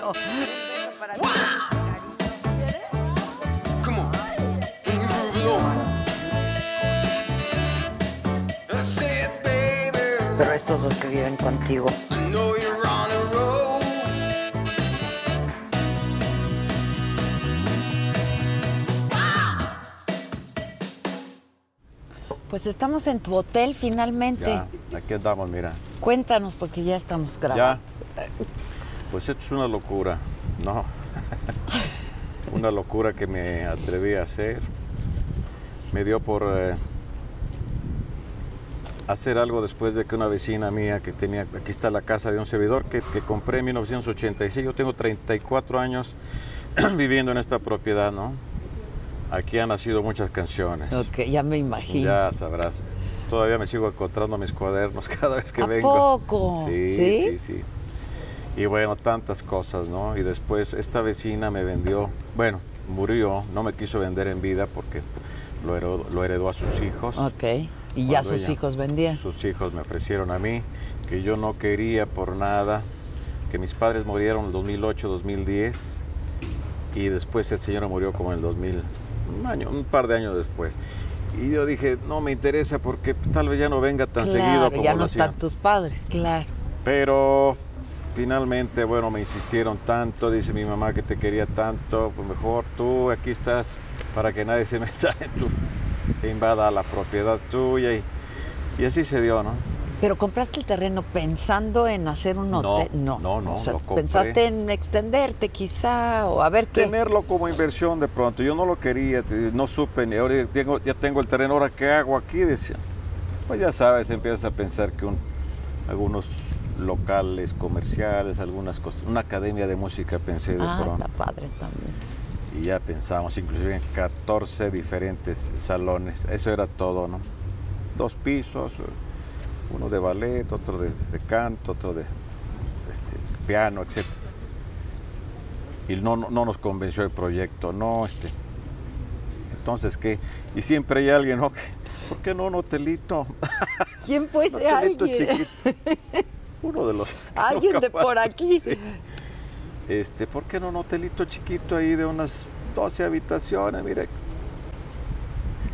no. Para ti. Come on. Move it on. That's it, baby. Pero estos dos que viven contigo, I know you're on a roll. pues estamos en tu hotel finalmente. Ya, aquí andamos, mira. Cuéntanos porque ya estamos Ya. Pues esto es una locura, ¿no? una locura que me atreví a hacer. Me dio por eh, hacer algo después de que una vecina mía que tenía, aquí está la casa de un servidor que, que compré en 1986. Yo tengo 34 años viviendo en esta propiedad, ¿no? Aquí han nacido muchas canciones. Ok, ya me imagino. Ya sabrás. Todavía me sigo encontrando mis cuadernos cada vez que ¿A vengo. poco? Sí, ¿Sí? sí, sí. Y bueno, tantas cosas, ¿no? Y después esta vecina me vendió, bueno, murió, no me quiso vender en vida porque lo heredó, lo heredó a sus hijos. Ok. Y ya sus ella- hijos vendían. Sus hijos me ofrecieron a mí, que yo no quería por nada, que mis padres murieron en el 2008, 2010, y después el señor murió como en el 2000, un año, un par de años después. Y yo dije, no me interesa porque tal vez ya no venga tan seguido como ya no están tus padres, claro. pero finalmente, bueno, me insistieron tanto, dice mi mamá que te quería tanto, pues mejor tú aquí estás para que nadie se meta en tu, te invada la propiedad tuya y, y así se dio, ¿no? Pero compraste el terreno pensando en hacer un No, hotel. No, no, no, O sea, lo compré. pensaste en extenderte quizá o a ver qué. Tenerlo como inversión de pronto, yo no lo quería, no supe, ni ahora tengo, ya tengo el terreno, ahora qué hago aquí, decía. Pues ya sabes, empiezas a pensar que un- algunos locales comerciales, algunas cosas, una academia de música pensé de ah, pronto. está padre también. y ya pensamos inclusive en 14 diferentes salones. Eso era todo, ¿no? Dos pisos, uno de ballet, otro de, de canto, otro de este, piano, etc. Y no, no, no nos convenció el proyecto, no, este. Entonces, ¿qué? Y siempre hay alguien, ¿no? ¿Por qué no un hotelito? ¿Quién fue ese hotelito alguien? chiquito. Uno de los. Alguien de por aquí. Sí. Este, ¿por qué no un hotelito chiquito ahí de unas 12 habitaciones? Mire.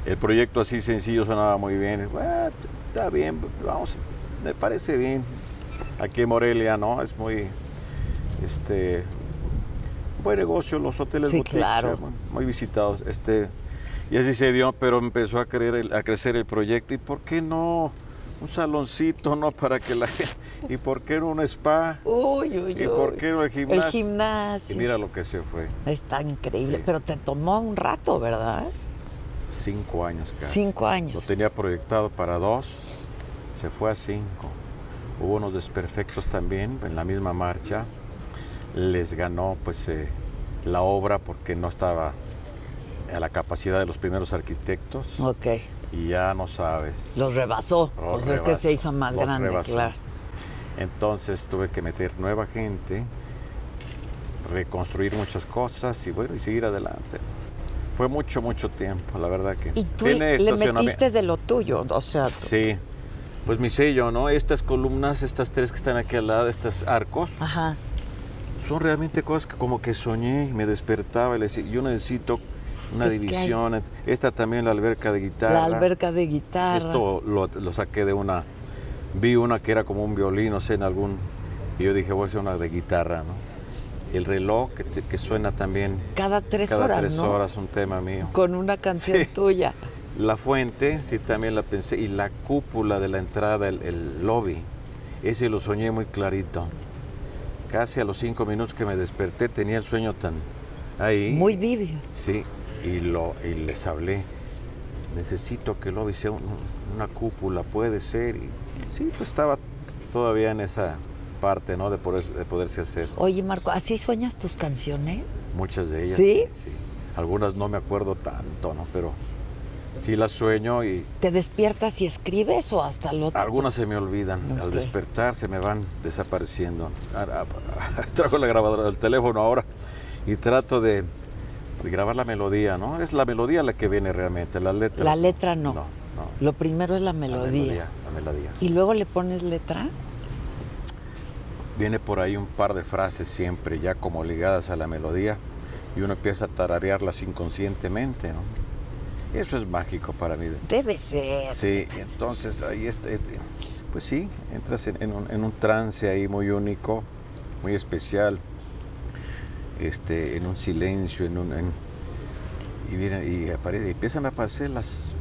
El proyecto así sencillo sonaba muy bien. Bueno, está bien, vamos, me parece bien. Aquí en Morelia, ¿no? Es muy, este, buen negocio los hoteles Sí, boutiques, claro. muy- muy visitados. Este, y así se dio, pero empezó a, creer el- a crecer el proyecto. ¿Y por qué no un saloncito, no? Para que la gente... ¿Y por qué no un spa? Uy, uy, ¿Y uy. por qué no el gimnasio? El gimnasio. Y mira lo que se fue. Está increíble, Sí. pero te tomó un rato, ¿verdad? Cinco años casi. Cinco Lo años. tenía proyectado para dos, se fue a cinco. Hubo unos desperfectos también en la misma marcha. Les ganó pues eh, la obra porque no estaba a la capacidad de los primeros arquitectos Ok. y ya no sabes. Los rebasó. Los pues es que se hizo más los grande, rebasó. claro. Entonces tuve que meter nueva gente, reconstruir muchas cosas y bueno, y seguir adelante. Fue mucho, mucho tiempo, la verdad que. Y tú Tiene le metiste de lo tuyo, o sea, tú- Sí, pues mi sello, ¿no? Estas columnas, estas tres que están aquí al lado, estos arcos, ajá. son realmente cosas que como que soñé y me despertaba y le decía, yo necesito una división. Esta también, la alberca de guitarra. La alberca de guitarra. Esto lo, lo saqué de una, vi una que era como un violín, no sé, en algún, y yo dije, voy a hacer una de guitarra, ¿no? El reloj que, te- que suena también Cada tres cada horas, tres ¿no? horas, un tema mío. Con una canción Sí. tuya. La fuente, sí, también la pensé, y la cúpula de la entrada, el, el lobby, ese lo soñé muy clarito. Casi a los cinco minutos que me desperté tenía el sueño tan ahí. Muy vívido. Sí, y, lo, y les hablé. Necesito que el lobby sea un- una cúpula, puede ser. Y sí, pues estaba todavía en esa parte, ¿no? De, poder, de poderse hacer. Oye, Marco, ¿así sueñas tus canciones? Muchas de ellas. ¿Sí? sí. Algunas no me acuerdo tanto, ¿no? Pero sí las sueño y ¿Te despiertas y escribes o hasta lo otro? algunas se me olvidan. Al despertar se me van desapareciendo. Trajo la grabadora del teléfono ahora y trato de, de grabar la melodía, ¿no? Es la melodía la que viene realmente, las letras. La letra no. No, no. Lo primero es la La melodía. melodía, la melodía. ¿Y luego le pones letra? viene por ahí un par de frases siempre ya como ligadas a la melodía y uno empieza a tararearlas inconscientemente, ¿no? Eso es mágico para mí. Debe ser. Sí, entonces ahí está, eh, pues sí, entras en, en un, en un trance ahí muy único, muy especial, este, en un silencio, en un, en- y, viene- y apare- y empiezan a aparecer las,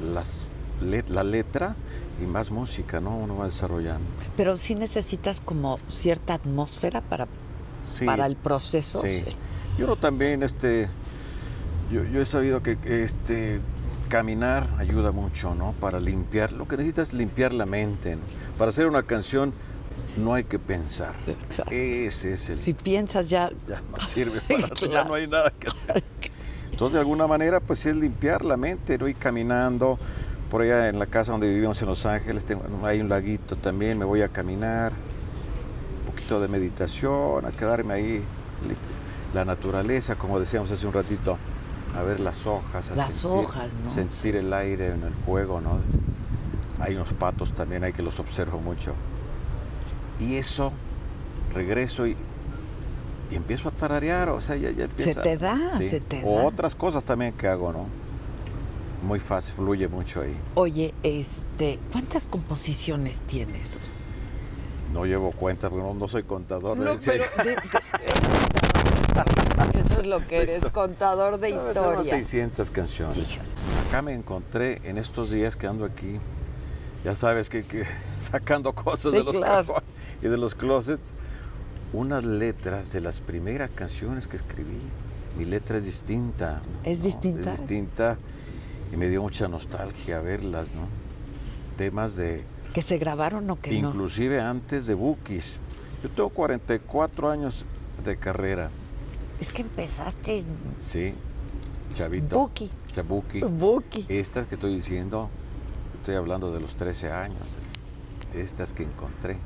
las let- la letra y más música, ¿no? Uno va desarrollando. Pero sí necesitas como cierta atmósfera para, Sí, para el proceso. sí. sí. Y uno también, este, yo, yo he sabido que este, caminar ayuda mucho, ¿no? Para limpiar, lo que necesitas es limpiar la mente. ¿no? Para hacer una canción no hay que pensar. Exacto. Ese es el... Si piensas ya, Ya no sirve para nada, ya Claro. no hay nada que hacer. Entonces, de alguna manera, pues es limpiar la mente, ¿no? Ir caminando. Por allá en la casa donde vivimos en Los Ángeles, tengo- hay un laguito también, me voy a caminar. Un poquito de meditación, a quedarme ahí. La naturaleza, como decíamos hace un ratito, a ver las hojas. a Las hojas, ¿no? Sentir el aire en el fuego, ¿no? Hay unos patos también, hay que los observo mucho. Y eso, regreso y, y empiezo a tararear, o sea, ya, ya empieza. te da, se te O da. otras cosas también que hago, ¿no? Muy fácil, fluye mucho ahí. oye, este, ¿cuántas composiciones tienes? O No llevo cuenta porque no, no soy contador. No, decía pero yo. de- Eso es lo que eres, contador de No, son historia. 600 canciones. Hijas. Acá me encontré en estos días que ando aquí, ya sabes que, que sacando cosas Sí, de los claro. y de los closets, unas letras de las primeras canciones que escribí. Mi letra es distinta. ¿Es distinta? Es distinta y me dio mucha nostalgia verlas, ¿no? Temas de, ¿Que se grabaron o que no? inclusive antes de Bookies. Yo tengo 44 años de carrera, Es que empezaste sí, chavito. Buki. Chabuki. Buki. Estas que estoy diciendo, estoy hablando de los 13 años, estas que encontré.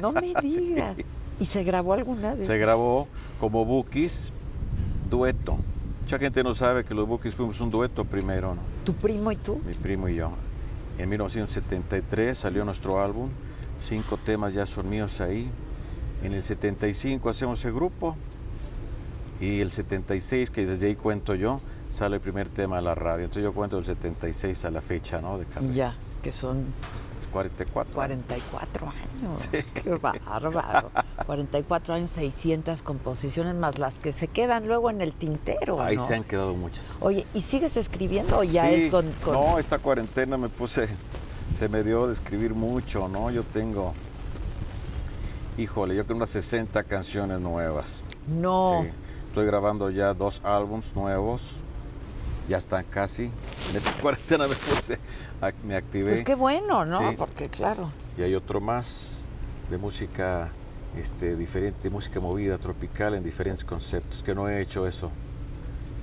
No me digas. ¿Y se grabó alguna vez? Se grabó como Bookies, dueto. Mucha gente no sabe que los Bookies fuimos un dueto primero, ¿no? ¿Tu primo y tú? mi primo y yo. En 1973 salió nuestro álbum, cinco temas ya son míos ahí. En el 75 hacemos el grupo y el 76, que desde ahí cuento yo, sale el primer tema a la radio. Entonces yo cuento del 76 a la fecha, ¿no? De carrera. Ya, que son Es 44. 44 años. Qué bárbaro. 44 años, 600 composiciones más las que se quedan luego en el tintero. Ahí ¿no? se han quedado muchas. Oye, ¿y sigues escribiendo o ya Sí, es con, con- No, esta cuarentena me puse, se me dio de escribir mucho, ¿no? Yo tengo, híjole, yo creo unas 60 canciones nuevas. No. Sí, estoy grabando ya dos álbums nuevos, ya están casi. En esta cuarentena me puse, me activé. Pues qué bueno, ¿no? Sí. Porque claro. Y hay otro más de música este, diferente, música movida, tropical, en diferentes conceptos, que no he hecho eso.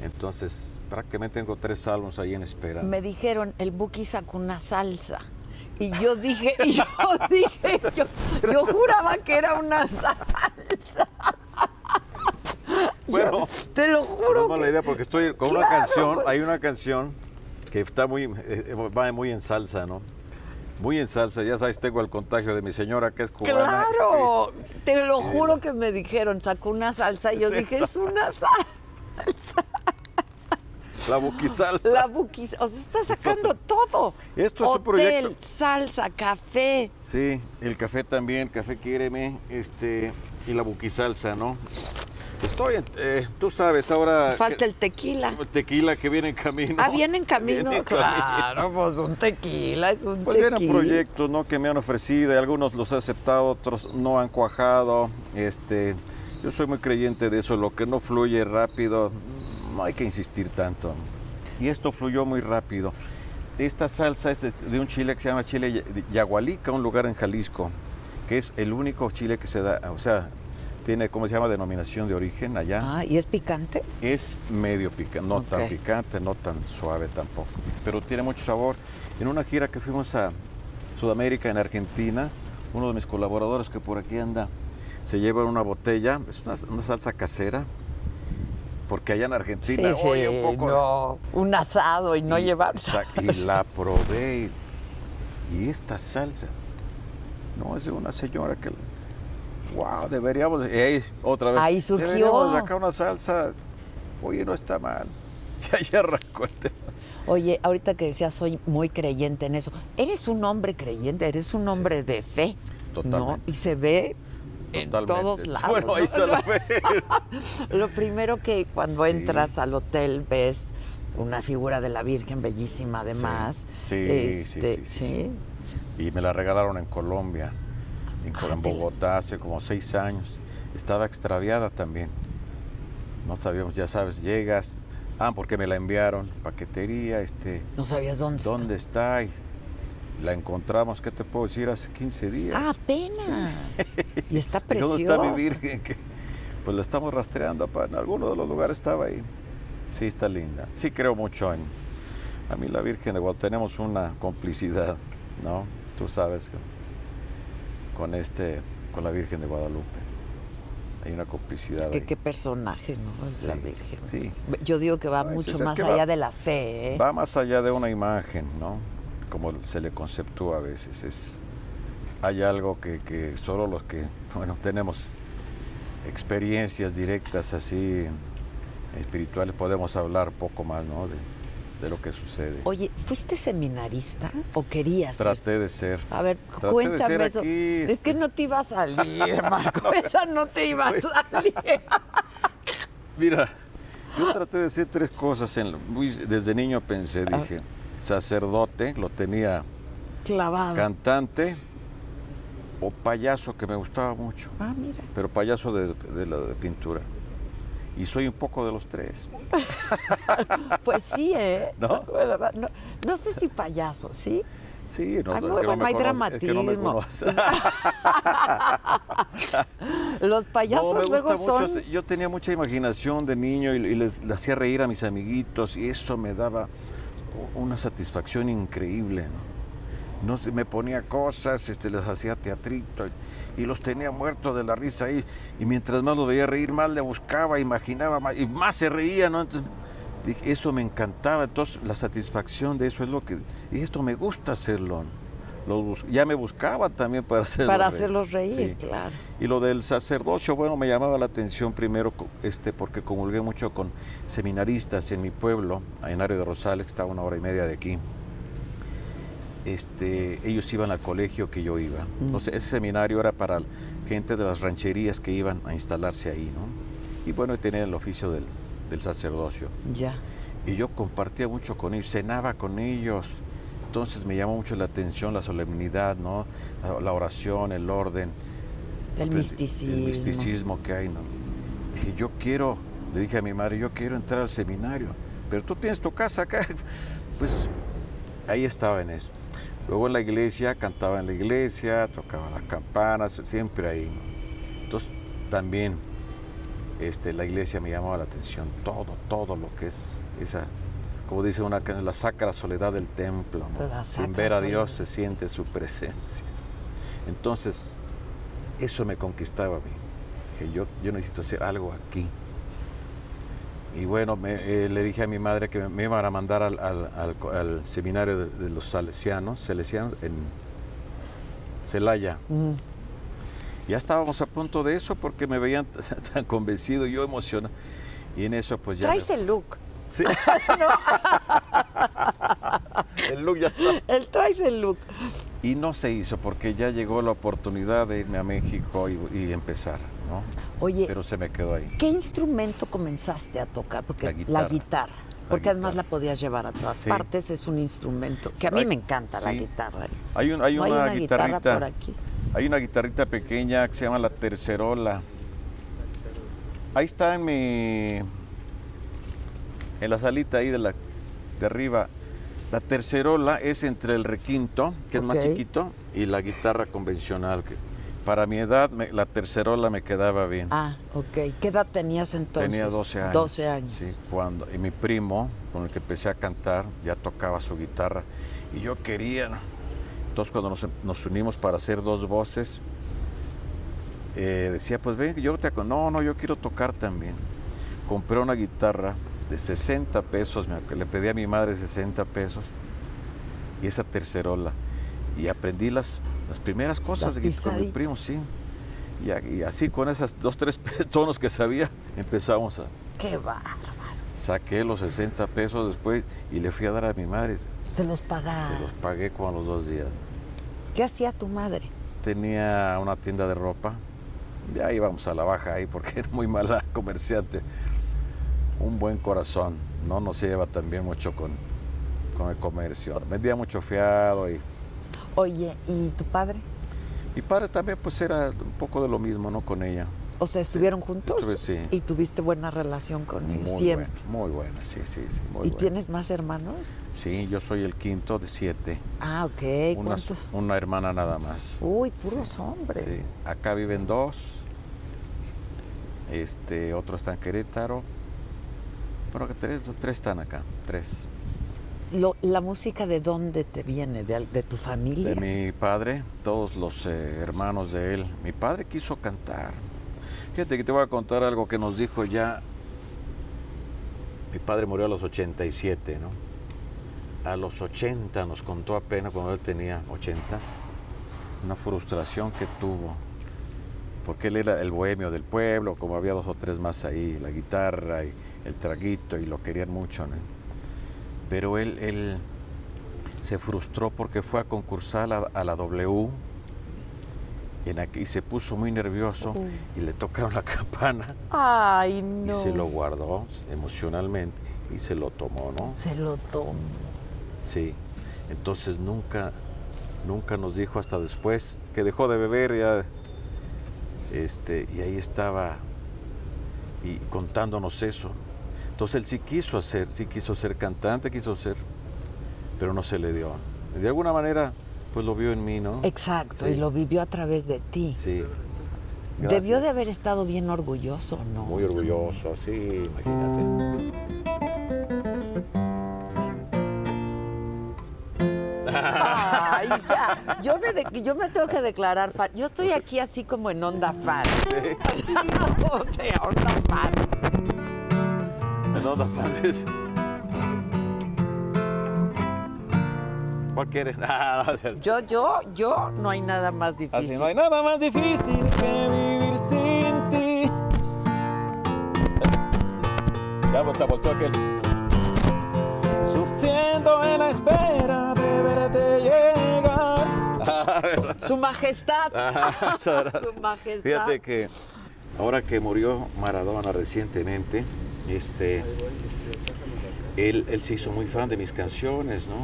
Entonces, prácticamente tengo tres álbumes ahí en espera. Me dijeron, el Buki sacó una salsa. Y yo dije, y yo dije, yo, yo juraba que era una salsa. Yo Bueno, te lo juro. No que- idea porque estoy con una canción, pues. hay una canción que está muy, eh, va muy en salsa, ¿no? Muy en salsa, ya sabes, tengo el contagio de mi señora que es cubana. Claro, te lo juro la- que me dijeron, sacó una salsa y yo Sí. dije, es una salsa. La buquisalsa. La Buki, o sea, está sacando todo. Esto es un Hotel, proyecto. salsa, café. Sí, el café también, café quiéreme, este, y la buquisalsa, ¿no? Estoy, en- eh, tú sabes, ahora... Falta que- el tequila. el tequila que viene en camino. Ah, viene en camino. Viene en camino. Claro, pues un tequila, es un Pues tequila. vienen proyectos ¿no? que me han ofrecido y algunos los he aceptado, otros no han cuajado. Este, yo soy muy creyente de eso, lo que no fluye rápido, no hay que insistir tanto. Y esto fluyó muy rápido. Esta salsa es de- de un chile que se llama chile ya- yagualica, un lugar en Jalisco, que es el único chile que se da, o sea, tiene, ¿cómo se llama? Denominación de origen allá. Ah, ¿y es picante? Es medio picante, no tan picante, no tan suave tampoco, pero tiene mucho sabor. En una gira que fuimos a Sudamérica, en Argentina, uno de mis colaboradores que por aquí anda, se lleva una botella, es una, una salsa casera, porque allá en Argentina, oye, un poco... no, un asado y no y- llevar exact- Y la probé, y, y esta salsa, no, es de una señora que wow, deberíamos, y ahí otra vez. Ahí surgió. Deberíamos de acá una salsa, oye, no está mal. Y ahí arrancó el tema. Oye, ahorita que decías, soy muy creyente en eso. Eres un hombre creyente, eres un hombre de fe. ¿no? Totalmente. Y se ve en Totalmente. todos lados. Bueno, ahí ¿no? está la fe. Lo primero que cuando Sí. entras al hotel ves una figura de la Virgen bellísima además. Sí, Este, sí, sí, sí, sí. Y me la regalaron en Colombia, en, Ah, en Bogotá, hace como seis años. Estaba extraviada también. No sabíamos, ya sabes, llegas. Ah, porque me la enviaron, paquetería, este, No sabías dónde, está. ¿dónde está? Y la encontramos, ¿qué te puedo decir? Hace 15 días. Ah, apenas. Y está ¿Y preciosa. ¿Dónde está mi virgen? Que, pues la estamos rastreando, en alguno de los lugares estaba ahí. Sí, está linda. Sí creo mucho en... A mí la Virgen de Guadalupe, tenemos una complicidad, ¿no? Tú sabes, con- con este, con la Virgen de Guadalupe. Hay una complicidad. Es que ahí. qué personaje, ¿no? Es la Sí, Virgen. sí. Yo digo que va mucho más va- allá de la fe, ¿eh? Va más allá de una imagen, ¿no? Como se le conceptúa a veces. Es, hay algo que, que solo los que, bueno, tenemos experiencias directas así espirituales podemos hablar poco más, ¿no? De, de lo que sucede. Oye, ¿fuiste seminarista o querías? ser? Traté de ser. A ver, Traté cuéntame eso. aquí, Es este- que no te iba a salir, Marco. Esa no te iba a salir. Mira, yo traté de hacer tres cosas. En, desde niño pensé, dije, sacerdote, lo tenía Clavado. cantante o payaso, que me gustaba mucho. Ah, mira. pero payaso de, de la de pintura. Y soy un poco de los tres. Pues sí, ¿eh? ¿No? No, no sé si payaso, ¿sí? Sí, no, Ay, es que no hay conoces, es que no me dramatismo. Los payasos luego mucho. son... Yo tenía mucha imaginación de niño y, y les, le hacía reír a mis amiguitos y eso me daba una satisfacción increíble. No, No me ponía cosas, este, les hacía teatrito y, y los tenía muertos de la risa ahí. Y mientras más los veía reír, más le buscaba, imaginaba más, y más se reía, ¿no? Entonces, dije, eso me encantaba. Entonces, la satisfacción de eso es lo que. Y esto me gusta hacerlo. Los ya me buscaba también para hacerlos Para reír. hacerlos reír, Sí. claro. Y lo del sacerdocio, bueno, me llamaba la atención primero este, porque comulgué mucho con seminaristas en mi pueblo, en Ario de Rosales, que está a una hora y media de aquí. Este, ellos iban al colegio que yo iba. Mm. Entonces, ese seminario era para gente de las rancherías que iban a instalarse ahí, ¿no? Y bueno, tenía el oficio del, del sacerdocio. Ya. Y yo compartía mucho con ellos, cenaba con ellos. Entonces me llamó mucho la atención la solemnidad, ¿no? La, la oración, el orden. El Aprendí- misticismo. El misticismo que hay, ¿no? Dije, yo quiero, le dije a mi madre, yo quiero entrar al seminario, pero tú tienes tu casa acá. Pues ahí estaba en eso. Luego en la iglesia, cantaba en la iglesia, tocaba las campanas, siempre ahí. Entonces también este, la iglesia me llamaba la atención, todo, todo lo que es esa, como dice una canción, la sacra soledad del templo. ¿no? Sin ver a soledad. Dios se siente su presencia. Entonces, eso me conquistaba a mí. Que yo, yo necesito hacer algo aquí. Y bueno, me- eh, le dije a mi madre que me, iban a mandar al, al- al al seminario de, de los salesianos, salesianos en Celaya. Mm. Ya estábamos a punto de eso porque me veían tan convencido, yo emocionado. Y en eso pues ya... Traes me- el look. Sí. el look ya está. Él traes el look. Y no se hizo porque ya llegó la oportunidad de irme a México y, y empezar, ¿no? Oye, Pero se me quedó ahí. ¿qué instrumento comenzaste a tocar? Porque La guitarra. guitarra. Porque La además la podías llevar a todas Sí. partes, es un instrumento que a mí me encanta la guitarra. Hay, un- hay ¿No una, hay una guitarra guitarrita. por aquí? Hay una guitarrita pequeña que se llama la tercerola. Ahí está en mi. En la salita ahí de la de arriba. La tercerola es entre el requinto, que es más chiquito, y la guitarra convencional. Que para mi edad, me- la tercerola me quedaba bien. Ah, ok. ¿Qué edad tenías entonces? Tenía 12 años. 12 años. Sí, cuando. Y mi primo, con el que empecé a cantar, ya tocaba su guitarra. Y yo quería. Entonces, cuando nos, nos unimos para hacer dos voces, eh, decía, pues ven, yo te. No, no, yo quiero tocar también. Compré una guitarra de 60 pesos, le pedí a mi madre 60 pesos y esa tercerola. Y aprendí las, las primeras cosas Las de gui- con mi primo, sí. Y, así con esos dos, tres tonos que sabía, empezamos a... Qué bárbaro. Saqué los 60 pesos después y le fui a dar a mi madre. Se los pagaba. Se los pagué como a los dos días. ¿Qué hacía tu madre? Tenía una tienda de ropa. Ya íbamos a la baja ahí porque era muy mala comerciante. Un buen corazón. No nos lleva también mucho con, con el comercio. Vendía mucho fiado y Oye, ¿y tu padre? mi padre también pues era un poco de lo mismo, ¿no? Con ella. O sea, ¿estuvieron juntos? estuve- sí. ¿Y tuviste buena relación con Muy ellos? Siempre. buena, muy buena, sí, sí, sí. Muy ¿Y buena. tienes más hermanos? Sí, yo soy el quinto de siete. Ah, ok. Una, ¿Cuántos? una hermana nada más. Uy, puros hombres. Sí, acá viven dos. Este, otro está en Querétaro. Que tres, tres están acá, tres. Lo- ¿La música de dónde te viene? ¿De, de tu familia? De mi padre, todos los eh, hermanos de él. Mi padre quiso cantar. Fíjate que te voy a contar algo que nos dijo ya. Mi padre murió a los 87, ¿no? A los 80 nos contó apenas cuando él tenía 80, una frustración que tuvo. Porque él era el bohemio del pueblo, como había dos o tres más ahí, la guitarra y el traguito, y lo querían mucho, ¿no? Pero él, él se frustró porque fue a concursar a la, a la W y, en aqu- y se puso muy nervioso y le tocaron la campana Ay, no. y se lo guardó emocionalmente y se lo tomó, ¿no? Se lo tomo. Sí. Entonces nunca, nunca nos dijo hasta después que dejó de beber ya. Este, y ahí estaba y contándonos eso. Entonces él sí quiso hacer, sí quiso ser cantante, quiso ser, pero no se le dio. De alguna manera, pues lo vio en mí, ¿no? Exacto, Sí. y lo vivió a través de ti. Sí. Debió de haber estado bien orgulloso, ¿no? Muy orgulloso, sí, imagínate. Ay, ya. Yo me, de- yo me tengo que declarar fan. Yo estoy aquí así como en onda fan. o sea, onda fan. ¿Cuál quieres? Ah, no. Yo, yo, yo, no hay nada más difícil. Así no hay nada más difícil que vivir sin ti. Ya volta, voltó aquel. Sufriendo en la espera de verte llegar. Su majestad. Ah, muchas gracias. Su majestad. Fíjate que ahora que murió Maradona recientemente, este, él, él se hizo muy fan de mis canciones, ¿no?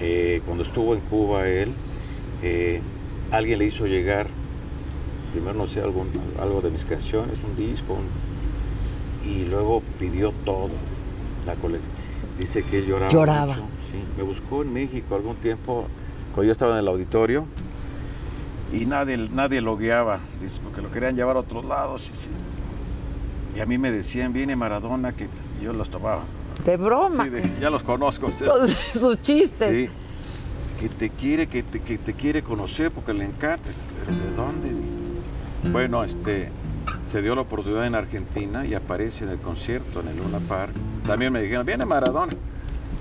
Eh, cuando estuvo en Cuba él, eh, alguien le hizo llegar, primero no sé, algún, algo de mis canciones, un disco, un- y luego pidió todo, la colección. Dice que él lloraba. Lloraba. mucho, sí. Me buscó en México algún tiempo, cuando yo estaba en el auditorio, y nadie, nadie lo guiaba, dice, porque lo querían llevar a otros lados. Y, sí. Y a mí me decían, viene Maradona, que yo los tomaba. De broma. Sí, de- ya los conozco. Todos sus chistes. Sí. Que te quiere, que te, que te quiere conocer porque le encanta. ¿Pero de dónde? Bueno, este, se dio la oportunidad en Argentina y aparece en el concierto en el Luna Park. También me dijeron, viene Maradona.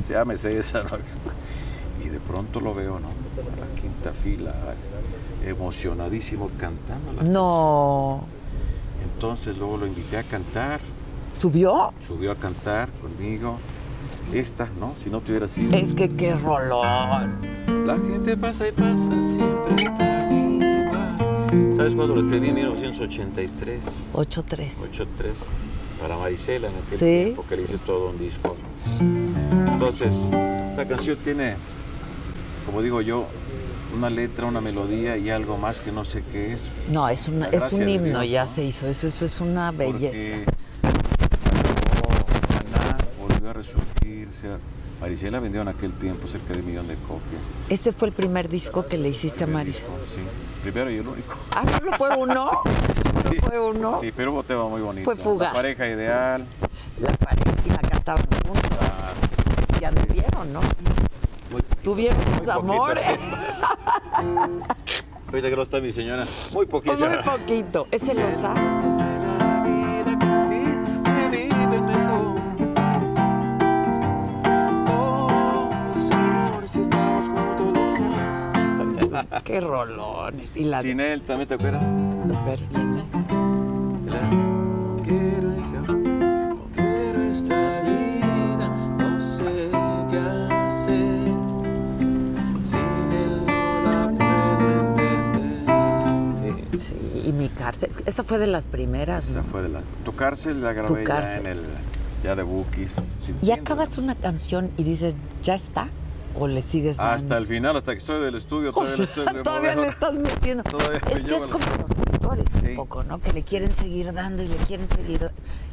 Se llama esa, ¿no? Y de pronto lo veo, ¿no? A la quinta fila, emocionadísimo cantando. la No. canción. Entonces luego lo invité a cantar, ¿Subió? subió a cantar conmigo. Esta, ¿no? Si no te hubiera sido. Es que qué rolón. La gente pasa y pasa, siempre está viva. ¿Sabes cuándo lo escribí? En 1983, 8-3. 83, para Marisela en aquel Sí, tiempo, que le sí. hice todo un disco. Entonces, esta canción tiene, como digo yo, una letra, una melodía y algo más que no sé qué es. No, es, una, es un himno, Dios, ya ¿no? se hizo. Eso, eso es una belleza. Porque volvió a resurgir, o sea, Marisela vendió en aquel tiempo cerca de un millón de copias. Ese fue el primer disco que le hiciste a Maris. Sí, primero y el único. ¿Ah, solo fue uno? ¿Solo Sí. fue uno? Sí, pero tema muy bonito. Fue fugaz. La pareja ideal. La pareja y la cantaban juntos. Y anduvieron, ¿no? Muy poquito, Tuvieron sus amores. Ahorita que no está mi señora, muy poquito. Muy poquito. Ese lo sabes. Qué rolones. Y la Sin él, ¿también te acuerdas? ver, cárcel. Esa fue de las primeras, esa ¿no? fue de la. Tu cárcel la grabé ya cárcel. en el. Ya de Bookies. Y acabas una canción y dices, ¿ya está? ¿O le sigues dando? Hasta el final, hasta que estoy del estudio, O todavía le sea, estoy todavía le estás metiendo. Todavía es que es como lo- los actores Sí. un poco, ¿no? Que le quieren seguir dando y le quieren seguir.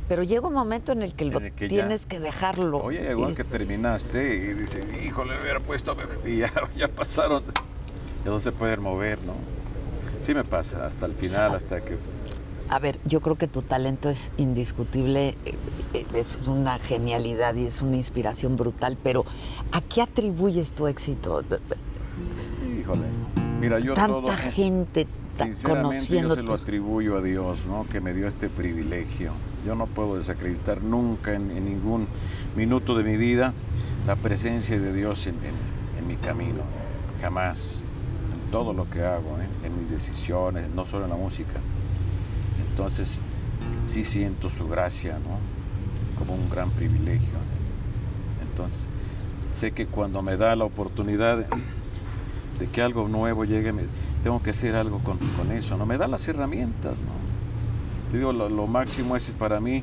Pero llega un momento en el que, lo En el que ya- tienes que dejarlo. Oye, igual Y- que terminaste y dice, híjole, le hubiera puesto mejor", y ya, ya pasaron, ya no se pueden mover, ¿no? Sí me pasa, hasta el final, hasta que... A ver, yo creo que tu talento es indiscutible, eh, eh, es una genialidad y es una inspiración brutal, pero ¿a qué atribuyes tu éxito? Híjole, mira, yo Tanta todo... gente Sinceramente yo se lo atribuyo a Dios, ¿no? Que me dio este privilegio. Yo no puedo desacreditar nunca en, en ningún minuto de mi vida la presencia de Dios en, en- en mi camino. Jamás. Todo lo que hago, ¿eh? en mis decisiones, no solo en la música. Entonces, sí siento su gracia, ¿no? Como un gran privilegio. Entonces, sé que cuando me da la oportunidad de, de que algo nuevo llegue, me- tengo que hacer algo con, con eso, ¿no? Me da las herramientas, ¿no? Te digo, lo, lo máximo es para mí,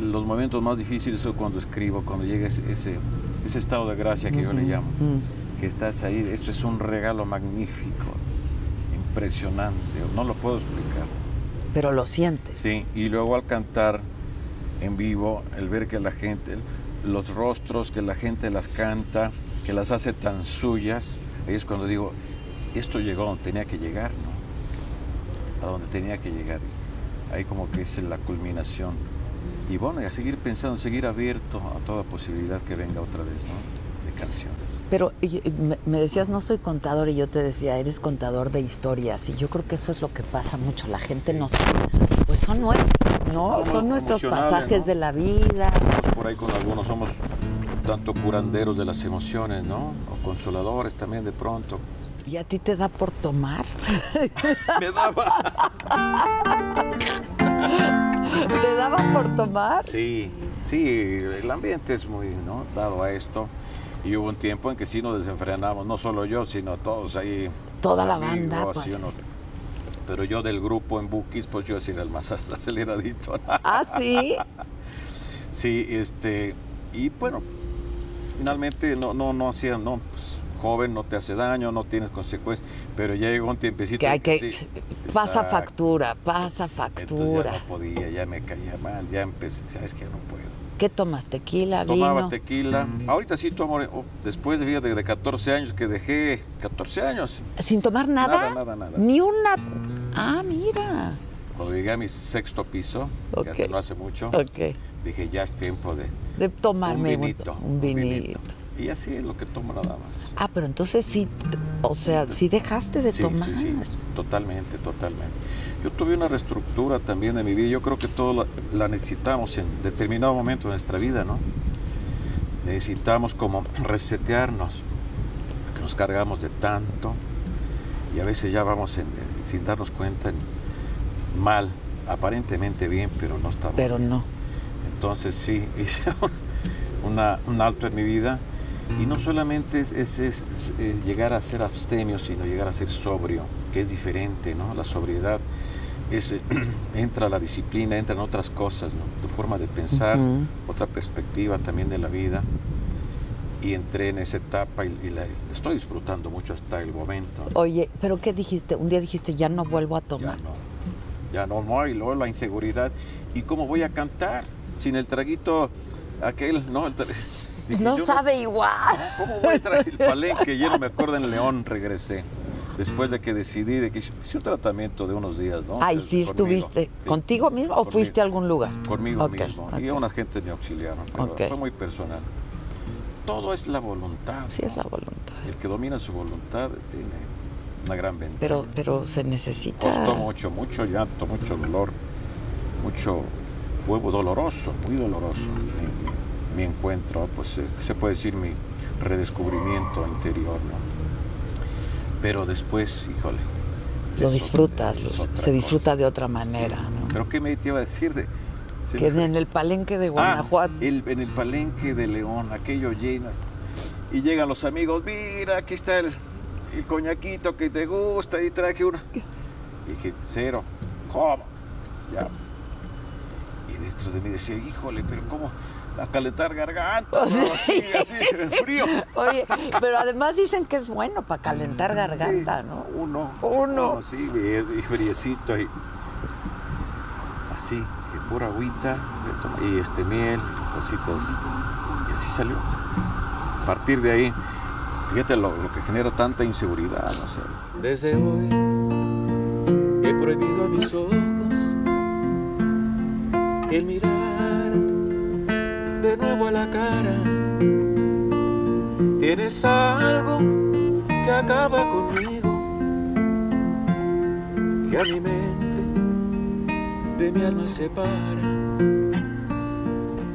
los momentos más difíciles son cuando escribo, cuando llega ese, ese, ese estado de gracia que yo le llamo, Mm. Que estás ahí, esto es un regalo magnífico, impresionante, no lo puedo explicar. Pero lo sientes. Sí, y luego al cantar en vivo, el ver que la gente, los rostros, que la gente las canta, que las hace tan suyas, ahí es cuando digo, esto llegó a donde tenía que llegar, ¿no? A donde tenía que llegar. Ahí como que es la culminación. Y bueno, y a seguir pensando, seguir abierto a toda posibilidad que venga otra vez, ¿no? De canciones. Pero me, decías, no soy contador, y yo te decía, eres contador de historias. Y yo creo que eso es lo que pasa mucho. La gente nos. Pues son nuestras, ¿no? Somos Son nuestros pasajes ¿no? de la vida. Por ahí con algunos, somos tanto curanderos de las emociones, ¿no? O consoladores también de pronto. ¿Y a ti te da por tomar? Me daba. ¿Te daba por tomar? Sí, sí, el ambiente es muy ¿no? dado a esto. Y hubo un tiempo en que sí nos desenfrenamos, no solo yo, sino todos ahí. Toda la banda, pues. uno- Pero yo del grupo en Bookies, pues yo sí era el más aceleradito. Ah, sí. Sí, este, y bueno, finalmente no, no, no hacía, no, pues, joven no te hace daño, no tienes consecuencias, pero ya llegó un tiempecito Que hay que. sí, pasa exacto. factura, pasa Entonces factura. ya no podía, ya me caía mal, ya empecé, sabes que ya no puedo. ¿Qué tomas? ¿Tequila, Tomaba vino? tequila, ahorita sí tomo, oh, después de, de, de 14 años que dejé, 14 años, ¿Sin tomar nada? Nada, nada, nada. Ni una. Ah, mira. cuando llegué a mi sexto piso, que hace, no hace mucho, dije ya es tiempo de De tomarme un vinito. un vinito. Y así es lo que tomo nada más. Ah, pero entonces sí, o sea, sí dejaste de Sí, tomar. sí, sí, totalmente, totalmente. Yo tuve una reestructura también de mi vida. Yo creo que todos la, la necesitamos en determinado momento de nuestra vida, ¿no? Necesitamos como resetearnos, que nos cargamos de tanto y a veces ya vamos en- sin darnos cuenta en- mal, aparentemente bien, pero no estamos. Pero no. Entonces sí, hice un, una- un alto en mi vida y no solamente es, es- es- es, eh, llegar a ser abstemio, sino llegar a ser sobrio, que es diferente, ¿no? La sobriedad es, eh, entra la disciplina, entran otras cosas, ¿no? Tu forma de pensar, Ujú. otra perspectiva también de la vida. Y entré en esa etapa y, y la estoy disfrutando mucho hasta el momento. ¿no? Oye, ¿pero qué dijiste? Un día dijiste, ya no vuelvo a Ya tomar. no, ya no, no, y luego la inseguridad. ¿Y cómo voy a cantar sin el traguito aquel, no? El Dije, No sabe igual. ¿Cómo voy a traer el palenque? Yo no me acuerdo en León, regresé. Después de que decidí, de que hice un tratamiento de unos días, ¿no? Ay, sí, conmigo, estuviste. sí. ¿Contigo mismo o Conmigo. fuiste a algún lugar? Conmigo mismo. Y a una gente me auxiliaron, pero fue muy personal. Todo es la voluntad. Sí, es la voluntad. El que domina su voluntad tiene una gran ventaja. Pero, pero se necesita. Costó mucho, mucho llanto, mucho dolor, mucho huevo doloroso, muy doloroso. Mi, mi- mi encuentro, pues eh, se puede decir mi redescubrimiento interior, ¿no? Pero después, híjole, Lo disfrutas, es lo- otra se disfruta cosa. de otra manera, ¿no? Pero ¿qué me te iba a decir de...? Que en el palenque de Ah, Guanajuato. el- en el palenque de León, aquello lleno. Y llegan los amigos, mira, aquí está el, el coñaquito que te gusta y traje una. dije, cero. ¿Cómo? Ya. Dentro de mí decía, híjole, pero ¿cómo? A calentar garganta, ¿no? así, así, frío. Oye, pero además dicen que es bueno para calentar garganta, Sí, ¿no? Uno. Uno. sí, y, friecito. Y, así, que pura agüita y este miel, cositas. Y así salió. A partir de ahí, fíjate lo, lo que genera tanta inseguridad. O sea, desde hoy he prohibido a mis ojos el mirar de nuevo a la cara. Tienes algo que acaba conmigo, que a mi mente de mi alma separa.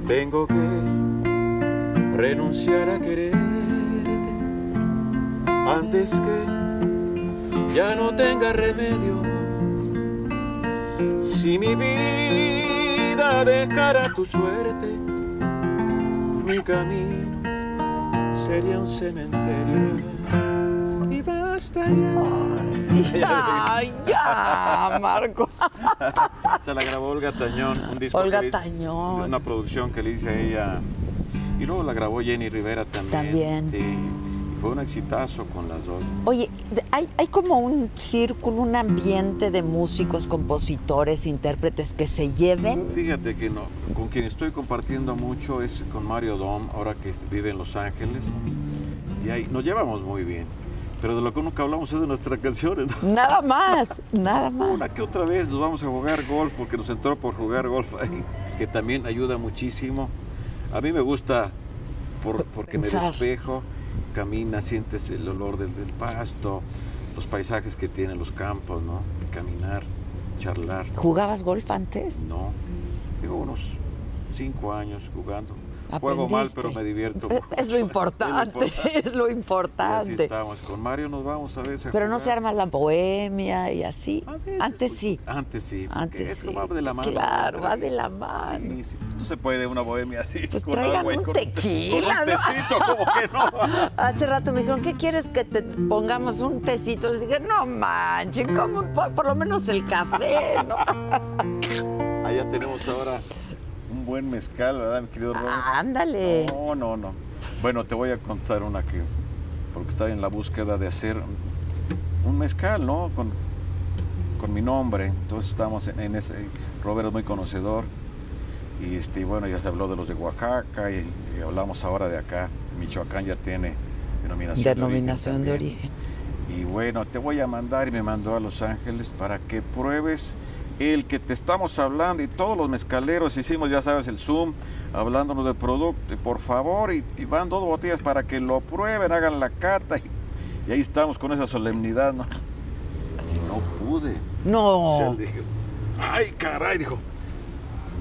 Tengo que renunciar a quererte antes que ya no tenga remedio. Si mi vida dejara tu suerte, mi camino sería un cementerio. Y basta ya. Ay, ya, Marco. Se la grabó Olga Tañón, un disco Olga que Tañón. una producción que le hice a ella. Y luego la grabó Jenny Rivera también. También. Sí, fue un exitazo con las dos. Oye, hay, hay como un círculo, un ambiente de músicos, compositores, intérpretes que se lleven. Fíjate que no, con quien estoy compartiendo mucho es con Mario Dom, ahora que vive en Los Ángeles. Y ahí nos llevamos muy bien. Pero de lo que nunca hablamos es de nuestras canciones. ¿no? Nada más, nada más. Una que otra vez nos vamos a jugar golf porque nos entró por jugar golf ahí, que también ayuda muchísimo. A mí me gusta por- porque me despejo, camina, sientes el olor del, del pasto, los paisajes que tienen los campos, ¿no? Caminar, charlar. ¿Jugabas golf antes? No, tengo unos cinco años jugando. Juego mal, pero me divierto. Es- mucho. Es lo importante, es lo Y así importante. estamos. Con Mario nos vamos a ver. Pero no se arma la bohemia y así. Antes sí. Antes sí. Antes eso sí. va de la mano. Claro, va de la mano. Sí, sí. No se puede una bohemia así. Pues con traigan agua y un con tequila, Con un ¿no? tecito, como que no. Hace rato me dijeron, ¿qué quieres que te pongamos un tecito? Les dije, no manchen, como por, por lo menos el café, ¿no? Allá tenemos ahora un buen mezcal, ¿verdad, mi querido Robert? Ándale. No, no, no. Bueno, te voy a contar una que, porque estaba en la búsqueda de hacer un mezcal, ¿no? Con, con mi nombre. Entonces estamos en, en ese, Robert es muy conocedor. Y este, bueno, ya se habló de los de Oaxaca y, y hablamos ahora de acá. Michoacán ya tiene denominación, Denominación de origen. Y bueno, te voy a mandar y me mandó a Los Ángeles para que pruebes el que te estamos hablando y todos los mezcaleros hicimos, ya sabes, el Zoom, hablándonos del producto. Y por favor, y, y van dos botellas para que lo prueben, hagan la cata. Y, y ahí estamos con esa solemnidad, ¿no? Y no pude. O No. sea, le dije, ay, caray, dijo,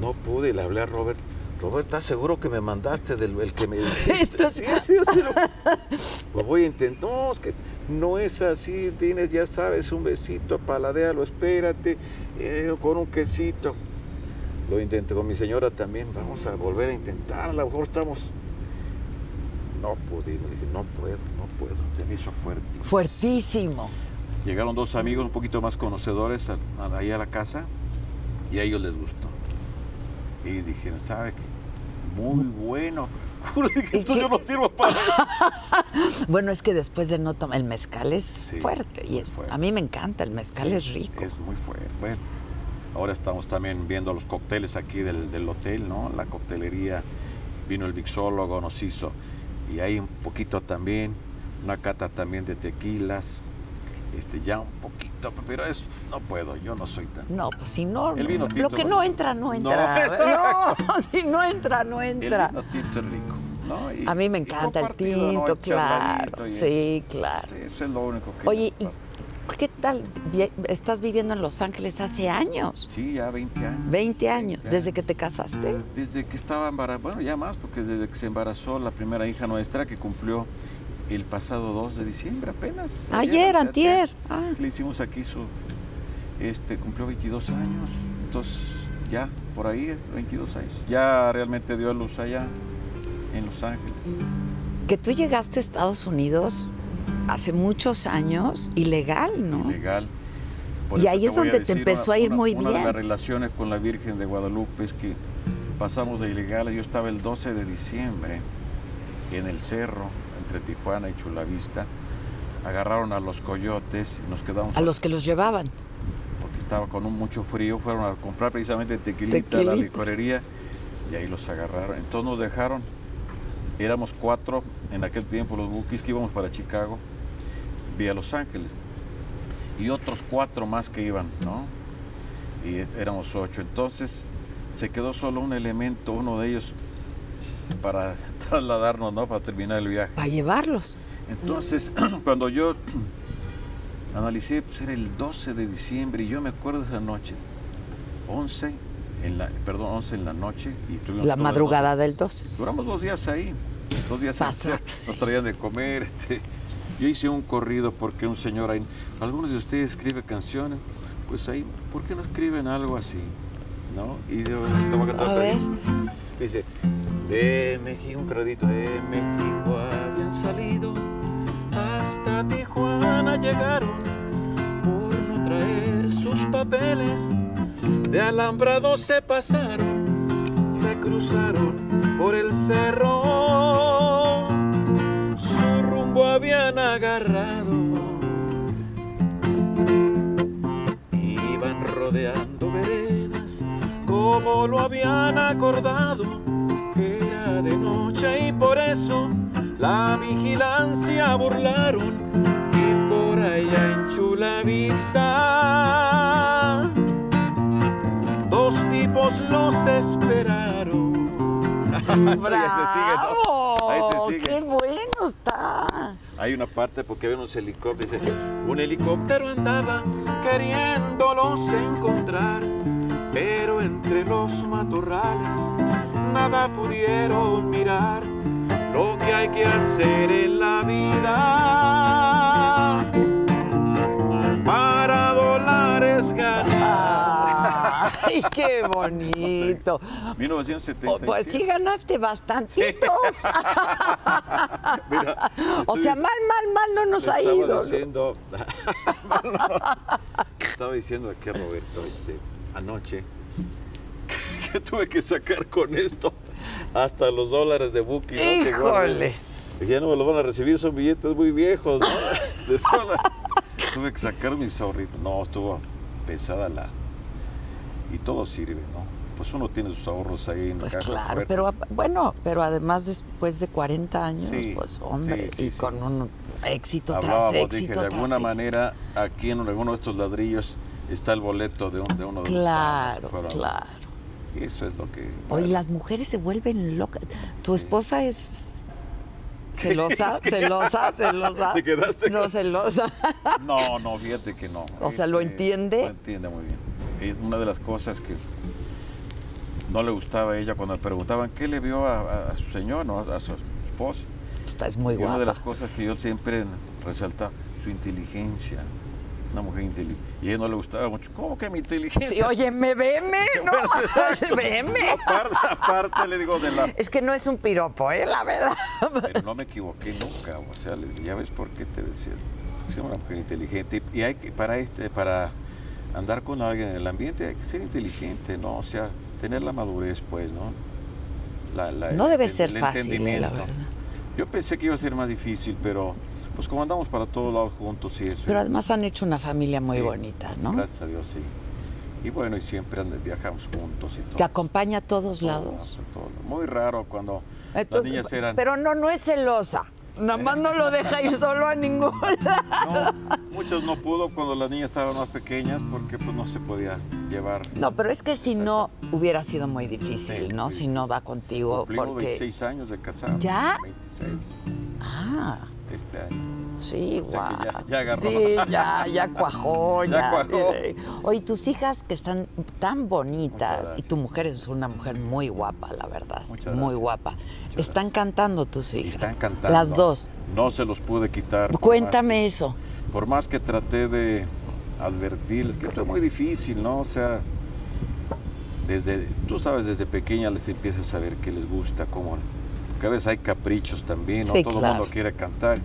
no pude, le hablé a Robert. Robert, ¿estás seguro que me mandaste del el que me dijiste? Sí, sí, sí. lo- Pues voy a intentar. No, es que no es así. Tienes, ya sabes, un besito, paladéalo, espérate, eh, con un quesito. Lo intenté con mi señora también. Vamos a volver a intentar. A lo mejor estamos. No pudimos. Dije, no puedo, no puedo. Se me hizo fuerte. Fuertísimo. Llegaron dos amigos un poquito más conocedores a- a- ahí a la casa y a ellos les gustó. Y dijeron, ¿sabe qué? Muy bueno. Esto yo no sirvo para Bueno, es que después de no tomar el mezcal es Sí, fuerte. Y fuerte. a mí me encanta, el mezcal Sí, es rico. Es muy fuerte. Bueno, ahora estamos también viendo los cócteles aquí del, del hotel, ¿no? La coctelería. Vino el mixólogo, nos hizo. Y hay un poquito también, una cata también de tequilas. Este, ya un poquito, pero es, no puedo, yo no soy tan... No, pues si no, El lo que no- entra, no entra. No, si no entra, no El entra. vino tinto es rico, ¿no? Y- A mí me encanta el tinto, El claro. Sí, claro. Sí, eso es lo único que... Oye, ¿y qué tal? Estás viviendo en Los Ángeles hace años. Sí, ya 20 años. 20 años, 20 desde que te casaste. Desde que estaba embarazada, bueno, ya más, porque desde que se embarazó la primera hija nuestra, que cumplió el pasado 2 de diciembre apenas. Ayer, ante- antier. Ah. Le hicimos aquí su este, cumplió 22 años. Entonces, ya, por ahí, 22 años. Ya realmente dio a luz allá, en Los Ángeles. Que tú llegaste a Estados Unidos hace muchos años, ilegal, ¿no? Ilegal. Por Y ahí es donde te empezó a ir muy Una de bien. las relaciones con la Virgen de Guadalupe es que pasamos de ilegales. Yo estaba el 12 de diciembre en el cerro, entre Tijuana y Chulavista. Agarraron a los coyotes y nos quedamos A los que los llevaban. porque estaba con un mucho frío, fueron a comprar precisamente tequilita, a la licorería y ahí los agarraron. Entonces nos dejaron, éramos cuatro en aquel tiempo los bookies que íbamos para Chicago, vía Los Ángeles y otros cuatro más que iban, ¿no? Y éramos ocho. Entonces se quedó solo un elemento, uno de ellos para trasladarnos, ¿no? Para terminar el viaje. Para llevarlos. Entonces, cuando yo analicé, pues era el 12 de diciembre y yo me acuerdo de esa noche, 11 en la, perdón, 11 en la noche y estuvimos La madrugada del 12. noches. Duramos dos días ahí, dos días ahí, Pasa, nos traían de comer. Este, yo hice un corrido porque un señor ahí, algunos de ustedes escriben canciones, pues ahí, ¿por qué no escriben algo así? ¿No? Y yo te voy a cantar ver. Dice, de México, un crédito, de México habían salido, hasta Tijuana llegaron, por no traer sus papeles, de alambrado se pasaron, se cruzaron por el cerro, su rumbo habían agarrado. Iban rodeando veredas como lo habían acordado. De noche y por eso la vigilancia burlaron. Y por allá en Chula Vista, dos tipos los esperaron. Ahí se sigue, ¿no? Ahí se ¡Bravo! sigue. ¡Qué bueno está! Hay una parte porque ven unos helicópteros. dice, Un helicóptero andaba queriéndolos encontrar, pero entre los matorrales nada pudieron mirar. Lo que hay que hacer en la vida para dólares ganar. ¡Ay, qué bonito! 1977. Oh, Pues sí ganaste bastantitos. Mira, O sea, mal, mal, mal no nos ha ido. estaba diciendo aquí a Roberto este, anoche que tuve que sacar con esto hasta los dólares de Buki. ¡Híjoles! Ya no me lo van a recibir, son billetes muy viejos. ¿no? De tuve que sacar mis ahorritos. No, estuvo pesada la... Y todo sirve, ¿no? Pues uno tiene sus ahorros ahí en Pues claro, fuerte. pero bueno, pero además después de 40 años, Sí, pues hombre, sí, sí, y con un éxito tras éxito dije, de tras alguna éxito. manera, aquí en alguno de estos ladrillos está el boleto de, un- de uno de los Claro, claro. Eso es lo que... Oye, las mujeres se vuelven locas. Tu esposa es celosa, celosa, celosa. ¿Te quedaste No celosa. No, no, fíjate que no. O sea, ¿lo entiende? Lo entiende muy bien. Una de las cosas que no le gustaba a ella cuando le preguntaban qué le vio a, su señor, ¿no? a su esposo. Esta es muy Y una de las guapa. cosas que yo siempre resaltaba, su inteligencia. Una mujer inteligente. Y a ella no le gustaba mucho. ¿Cómo que mi inteligencia? Sí, oye, me veme, ¿no? veme. aparte, aparte le digo de la... Es que no es un piropo, ¿eh? La verdad. Pero no me equivoqué nunca. O sea, le ya ves por qué te decía. Porque una mujer inteligente. Y hay que, para este, para andar con alguien en el ambiente hay que ser inteligente, ¿no? O sea, tener la madurez, pues, ¿no? La- la- No debe el- ser el fácil, eh, la verdad. Yo pensé que iba a ser más difícil, pero pues como andamos para todos lados juntos y eso. Pero además han hecho una familia muy Sí, bonita, ¿no? Gracias a Dios, sí. Y bueno, y siempre viajamos juntos y todo. Te acompaña a todos Todos, lados. a todos. Muy raro cuando Entonces, las niñas eran... Pero no, no es celosa. Nada más no lo deja ir solo a ningún lado. No, muchos no pudo cuando las niñas estaban más pequeñas porque pues no se podía llevar. No, pero es que si no hubiera sido muy difícil, Sí, ¿no? sí. Si no va contigo, Cumplimos porque 26 años de casado. ¿Ya? 26 ah, este año. sí, O sea que ya- ya agarró. Sí, ya, ya cuajó, Ya ya. cuajó. Oye, tus hijas que están tan bonitas y tu mujer es una mujer muy guapa, la verdad, Muchas muy gracias. guapa. Muchas Están cantando tus hijas. Están cantando. Las dos. No se los pude quitar. por Cuéntame eso. por más que traté de advertirles que esto es muy difícil, ¿no? O sea, desde, tú sabes, desde pequeña les empiezas a saber qué les gusta, cómo, porque a veces hay caprichos también, ¿no? Sí, todo el claro. mundo quiere cantar,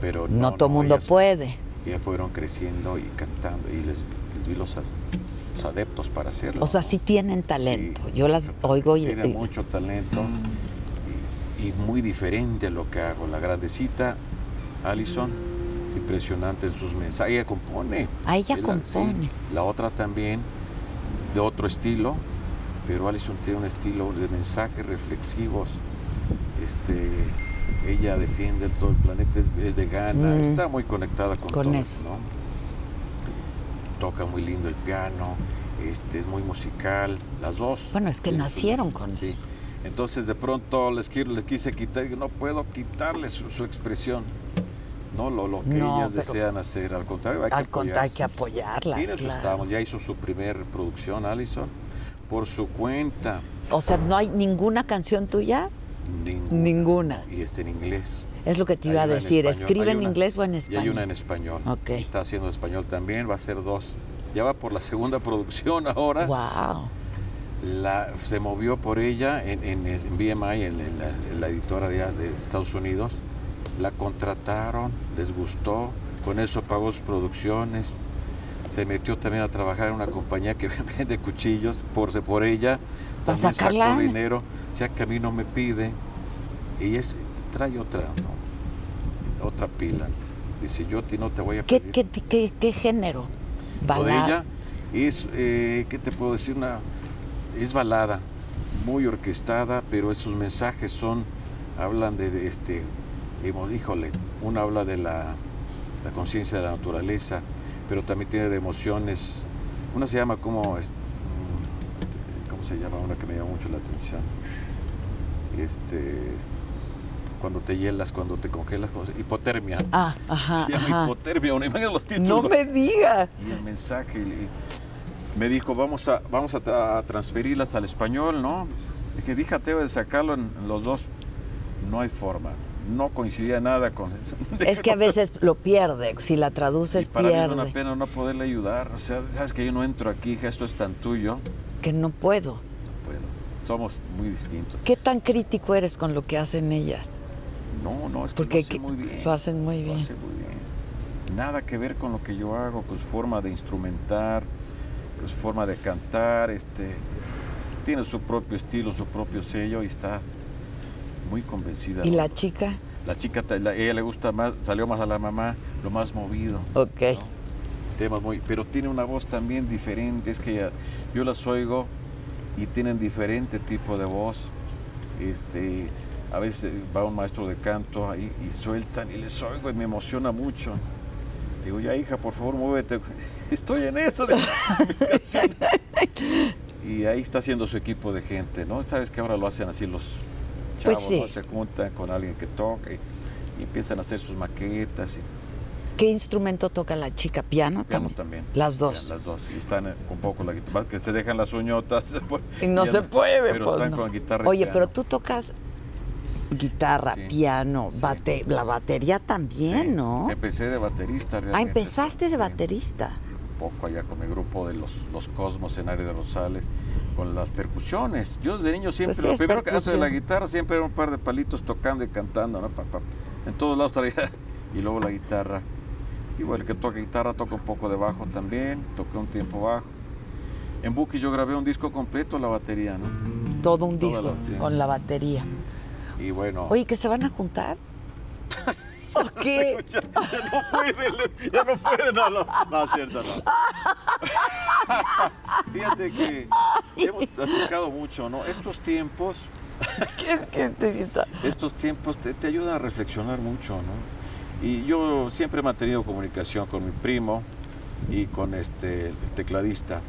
pero No, no, todo mundo ellas- puede. Ya fueron creciendo y cantando y les, les vi los, a- los adeptos para hacerlo. O sea, sí tienen talento. Sí, Yo las oigo y, Tiene y- mucho talento y, y muy diferente a lo que hago. La grandecita, Alison, impresionante en sus mensajes. Ella compone. Ah, ella Sí, compone. La otra también, de otro estilo, pero Alison tiene un estilo de mensajes reflexivos. Este, ella defiende todo el planeta, es, vegana, Mm. está muy conectada con, Con todo eso. ¿no? Toca muy lindo el piano, este, es muy musical, las dos. Bueno, es que Sí, nacieron con sí. eso. Entonces de pronto les, quiero, les quise quitar, no puedo quitarles su, su expresión, no lo, lo que No, ellas desean hacer, al contrario, hay que Al hay que apoyarlas. apoyarlas, Y en eso claro. estamos, ya hizo su primer producción, Alison, por su cuenta. O sea, no hay ninguna canción tuya. Ninguna. Ninguna. Y este en inglés. Es lo que te iba a en decir. español, ¿Escribe en una- inglés o en Y español? hay una en español. Está haciendo español también, va a ser dos. Ya va por la segunda producción ahora. Wow. La, se movió por ella en, en- en BMI, en, en la, en la editora de, de Estados Unidos. La contrataron, les gustó, con eso pagó sus producciones. Se metió también a trabajar en una compañía que vende cuchillos por, por ella. ¿Para También sacar sacó lana? dinero, ya que a mí no me pide. Y es, trae otra, ¿no? otra pila. Dice, yo a ti no te voy a ¿Qué, pedir. qué, qué, qué género? Lo de Balada. ella es, eh, ¿qué te puedo decir? Una, es balada, muy orquestada, pero sus mensajes son, hablan de, de este, híjole, una habla de la, la conciencia de la naturaleza, pero también tiene de emociones. Una se llama como, es- ¿cómo se llama? Una que me llama mucho la atención. Este, cuando te hielas, cuando te congelas, como hipotermia. Ah, ajá, se llama ajá. hipotermia, una imagen de los títulos No me digas. y el mensaje. y me dijo, vamos a, vamos a, tra- a transferirlas al español, ¿no? Dije, díjate de sacarlo en, en los dos. No hay forma. No coincidía nada con eso. Es que a veces lo pierde. Si la Y traduces, para mí es una pierde. pena no poderle ayudar. O sea, sabes que yo no entro aquí, esto es tan tuyo. Que no puedo. No puedo. Somos muy distintos. ¿Qué tan crítico eres con lo que hacen ellas? No, no, es que Porque lo hace que- muy bien. lo hacen muy Lo bien. hace muy bien. Nada que ver con lo que yo hago, con su forma de instrumentar, con su forma de cantar. Este, tiene su propio estilo, su propio sello y está muy convencida. ¿Y ¿no? la chica? La chica, la- ella le gusta más, salió más a la mamá, lo más movido. Ok. ¿no? Temas muy, pero tiene una voz también diferente, es que ella- yo las oigo y tienen diferente tipo de voz. Este, a veces va un maestro de canto ahí y sueltan y les oigo y me emociona mucho. Digo, ya hija, por favor, muévete. Estoy en eso de. Y ahí está haciendo su equipo de gente, ¿no? Sabes que ahora lo hacen así los Pues chavos, sí. ¿no? Se juntan con alguien que toca y, y empiezan a hacer sus maquetas. Y, ¿Qué instrumento toca la chica? ¿Piano, Piano también? también. Las Piano, dos. Las dos. Y están eh, un poco la guitarra, que se dejan las uñotas. Y no se puede, Pero pues, están no. con guitarra y Oye, piano. pero tú tocas guitarra, Sí, piano, sí. bate- la batería también, Sí, ¿no? Empecé de baterista Ah, realmente. empezaste de baterista. Un poco allá con mi grupo de los, los Cosmos en Área de Rosales, con las percusiones. Yo desde niño siempre, Pues lo primero que hace de la guitarra siempre era un par de palitos tocando y cantando, ¿no? Pa, pa. En todos lados traía, y luego la guitarra. Y bueno, el que toca guitarra toca un poco de bajo también, toqué un tiempo bajo. En Buki yo grabé un disco completo, la batería, ¿no? Todo un Toda disco la- sí. con la batería. Y bueno... Oye, ¿que se van a juntar? ¿O qué? Ya, ya no puede, ya no puede, no, no, no, cierto, no. Fíjate que hemos platicado mucho, ¿no? Estos tiempos, ¿Qué es que te estos tiempos te, te ayudan a reflexionar mucho, ¿no? Y yo siempre he mantenido comunicación con mi primo y con este el tecladista,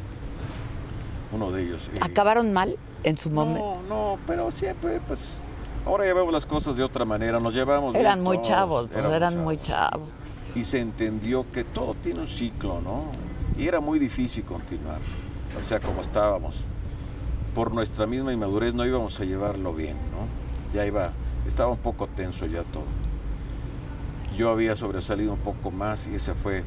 uno de ellos. ¿Acabaron mal en su momento? No, no, pero siempre, pues, ahora ya vemos las cosas de otra manera, nos llevamos bien Eran muy todos, chavos, pues eran muy chavos. y se entendió que todo tiene un ciclo, ¿no? Y era muy difícil continuar, o sea, como estábamos. Por nuestra misma inmadurez no íbamos a llevarlo bien, ¿no? Ya iba, estaba un poco tenso ya todo. Yo había sobresalido un poco más y ese fue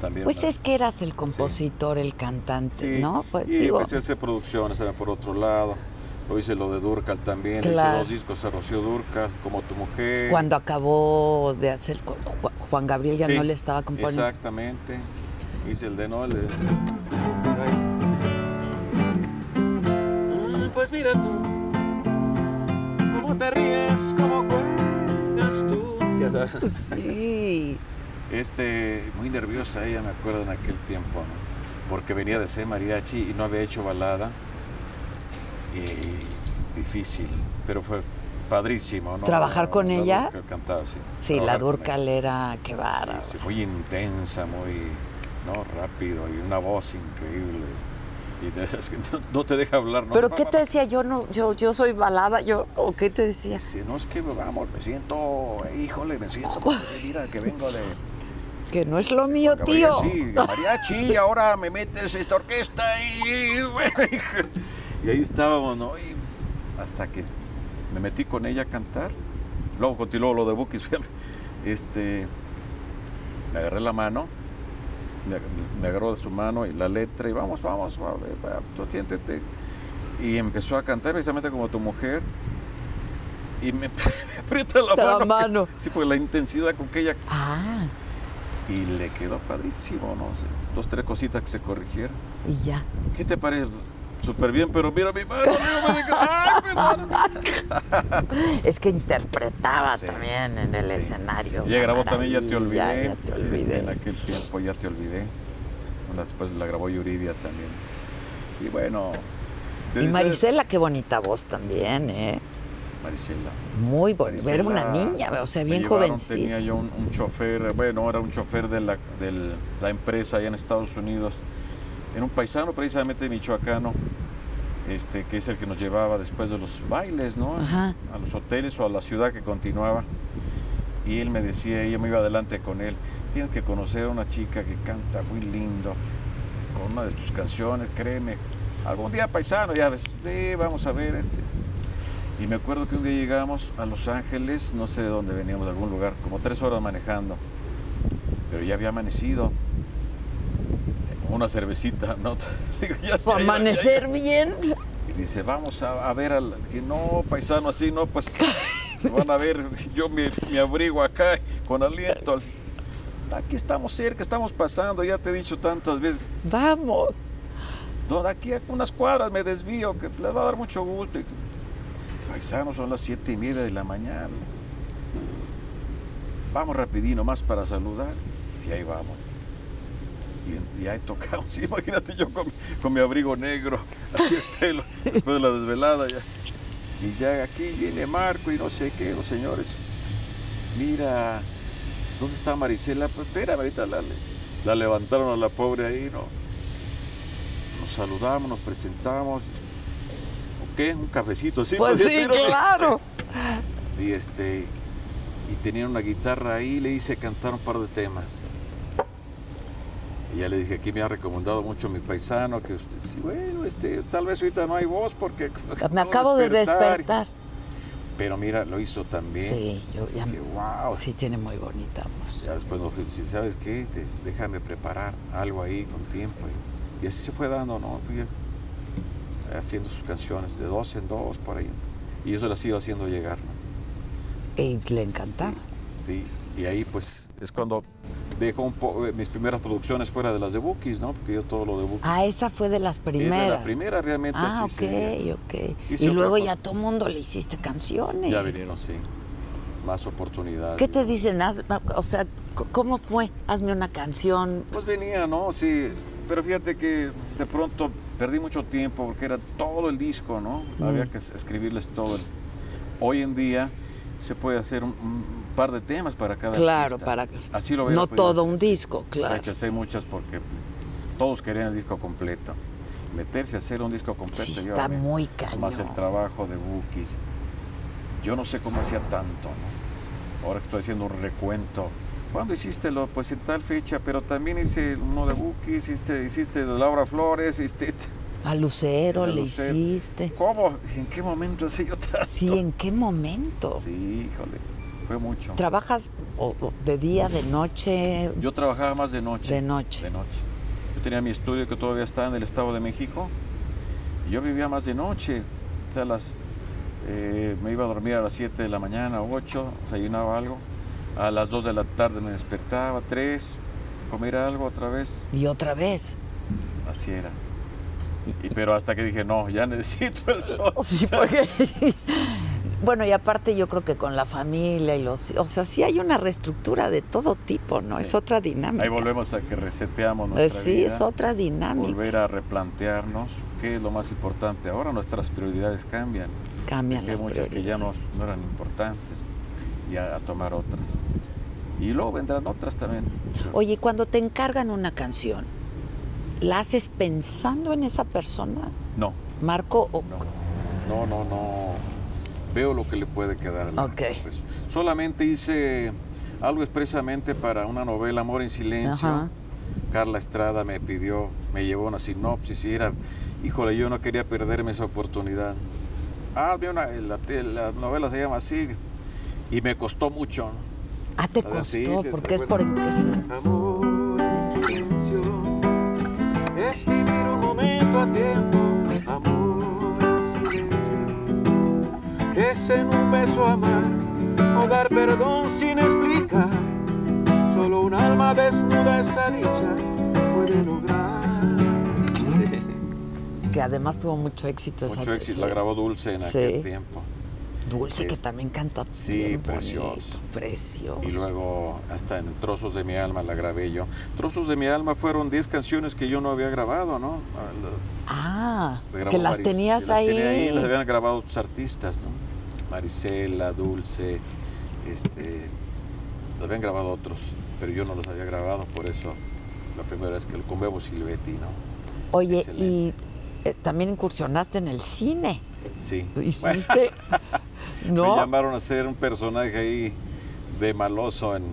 También Pues una- es que eras el compositor, el cantante, Sí, ¿no? Pues y digo, empecé a hacer producciones por otro lado. Lo hice lo de Durcal también. Claro. Hice dos discos a Rocío Durcal, como tu mujer. cuando acabó de hacer Ju- Ju- Juan Gabriel ya Sí, no le estaba componiendo. Exactamente. Hice el de no, el de. Ay. Pues mira tú, cómo te ríes, cómo juegas tú. Sí. Este, muy nerviosa ella, me acuerdo en aquel tiempo, ¿no? porque venía de ser mariachi y no había hecho balada. Y difícil, pero fue padrísimo, ¿no? ¿Trabajar con La ella? Cantaba, sí. Sí, la. Durcal era, qué bárbaro. Sí, sí, muy intensa, muy ¿no? rápido y una voz increíble. Y te- es que no, no te deja hablar. ¿no? Pero ¿qué te decía? Yo no, yo, yo soy balada, yo, ¿o qué te decía? Dice, no, es que vamos, me siento, híjole, me siento, mira, que vengo de... Que no es lo mío, tío. Sí, mariachi, ahora me metes esta orquesta y... Y ahí estábamos, ¿no? Y hasta que me metí con ella a cantar. Luego continuó lo de Bukis. Este, me agarré la mano, me, agarró de su mano y la letra y vamos, vamos, vamos, va, tú siéntete. Y empezó a cantar precisamente como tu mujer. Y me, me aprieta la La mano. mano. Sí, porque la intensidad con que ella Ah, y le quedó padrísimo, ¿no? sé, Dos, tres cositas que se corrigieron. y ya. ¿Qué te parece? Súper bien, pero mira mi mano. ¡Ay, mi mano! Es que interpretaba Sí, también en el sí. escenario. Una grabó también Ya te olvidé. Ya te este, olvidé. En aquel tiempo Ya te olvidé. Después la grabó Yuridia también. Y bueno. Y Marisela, qué bonita voz también, ¿eh? Marisela. Muy bonita. Era una niña, o sea, me bien llevaron, jovencita. Tenía yo un, un chofer, bueno, era un chofer de la, del- la empresa allá en Estados Unidos, en un paisano precisamente michoacano, este, que es el que nos llevaba después de los bailes, ¿no? Ajá. A los hoteles o a la ciudad que continuaba. Y él me decía, yo me iba adelante con él, tienes que conocer a una chica que canta muy lindo, con una de tus canciones, créeme. Algún día paisano, ya ves, "Ve, vamos a ver este. Y me acuerdo que un día llegamos a Los Ángeles, no sé de dónde veníamos, de algún lugar, como tres horas manejando. Pero ya había amanecido. Una cervecita, ¿no? Digo, ya, Para ya, amanecer ya. bien. Y dice, vamos a, a ver al. Que no, paisano, así, no, pues. se van a ver, yo me, me abrigo acá con aliento. Aquí estamos cerca, estamos pasando, ya te he dicho tantas veces. Vamos. No, de aquí a unas cuadras me desvío, que les va a dar mucho gusto. Paisano, son las siete y media de la mañana. Vamos rapidino más para saludar. Y ahí vamos. Y, y ahí tocamos. Sí, imagínate yo con, con mi abrigo negro, así el pelo, después de la desvelada ya. Y ya aquí viene Marco y no sé qué, los señores. Mira, ¿dónde está Marisela? Pues espera, ahorita la, la levantaron a la pobre ahí, ¿no? Nos saludamos, nos presentamos. ¿O qué? Un cafecito, sí. Pues sí, claro. Y este y tenían una guitarra ahí, le hice cantar un par de temas. Y ya le dije, aquí me ha recomendado mucho mi paisano, que usted, sí, bueno, este, tal vez ahorita no hay voz porque... Me acabo de despertar. Pero mira, lo hizo también. Sí, yo ya. Que wow. Sí, tiene muy bonita voz. Ya después nos "Sí, ¿sabes qué? Te- déjame preparar algo ahí con tiempo. Y, y así se fue dando, ¿no? Fui haciendo sus canciones de dos en dos por ahí. Y eso las iba haciendo llegar, ¿no? Y le encantaba. Sí, sí. Y ahí pues es cuando dejó un poco mis primeras producciones fuera de las de Bookies, ¿no? Porque yo todo lo de Bookies. Ah, esa fue de las primeras. la primera realmente. Ah, ok, se- ok. Hice Y luego ya a todo mundo le hiciste canciones. Ya vinieron, sí. Más oportunidades. ¿Qué te dicen? O sea, ¿cómo fue? Hazme una canción. Pues venía, ¿no? Sí, pero fíjate que de pronto perdí mucho tiempo porque era todo el disco, ¿no? Había Mm. que es- escribirles todo. el- Hoy en día se puede hacer un par de temas para cada Claro, artista. para Así lo no podido todo un disco, claro. Rechacé muchas porque todos querían el disco completo. Meterse a hacer un disco completo. Sí, está muy cañón. Más el trabajo de Bookies. Yo no sé cómo hacía tanto, ¿no? Ahora que estoy haciendo un recuento. ¿Cuándo hiciste lo? Pues en tal fecha, pero también hice uno de Bookies, hiciste, hiciste de Laura Flores, hiciste... A Lucero A le Lucero. hiciste. ¿Cómo? ¿En qué momento hacía yo tanto? Sí, ¿en qué momento? Sí, híjole. Fue mucho. ¿Trabajas o- o de día, de noche? Yo trabajaba más de noche. De noche. De noche. Yo tenía mi estudio que todavía está en el Estado de México. Y yo vivía más de noche. O sea, las, eh, me iba a dormir a las 7 de la mañana, 8, desayunaba algo. A las 2 de la tarde me despertaba, 3, comer algo otra vez. Y otra vez. Así era. Y, pero hasta que dije, no, ya necesito el sol. Sí, porque... Bueno, y aparte yo creo que con la familia y los... O sea, sí hay una reestructura de todo tipo, ¿no? Es otra dinámica. Ahí volvemos a que reseteamos Eh, nuestra sí, vida. es otra dinámica. Volver a replantearnos qué es lo más importante. Ahora nuestras prioridades cambian. Cambian Dejé las muchas que ya no, eran importantes y a, a tomar otras. Y luego vendrán otras también. Oye, cuando te encargan una canción, ¿la haces pensando en esa persona? No, Marco, o- no, no, no, no. Veo lo que le puede quedar a la pues, Solamente hice algo expresamente para una novela Amor en Silencio. Ajá. Carla Estrada me pidió, me llevó una sinopsis y era, híjole, yo no quería perderme esa oportunidad. Hazme una, la, la novela se llama así y me costó mucho. ¿no? ah, te costó, porque es por... Amor en silencio es vivir un momento a es en un beso amar o dar perdón sin explicar. Solo un alma desnuda esa dicha puede lograr. Que además tuvo mucho éxito. esa Mucho éxito, sí. la grabó Dulce en Sí. aquel tiempo. Dulce, que Es- también canta sí, bien precioso. bonito, precioso. Y luego hasta en Trozos de mi alma la grabé yo. Trozos de mi alma fueron 10 canciones que yo no había grabado, ¿no? Ah, Las que las tenías las ahí. tenía ahí, las habían grabado tus artistas, ¿no? Marisela, Dulce, este, habían grabado otros, pero yo no los había grabado, por eso la primera vez que con Bebo Silvetti, ¿no? Oye, Excelente. y eh, también incursionaste en el cine. Sí. Hiciste. Me ¿No? llamaron a ser un personaje ahí de maloso en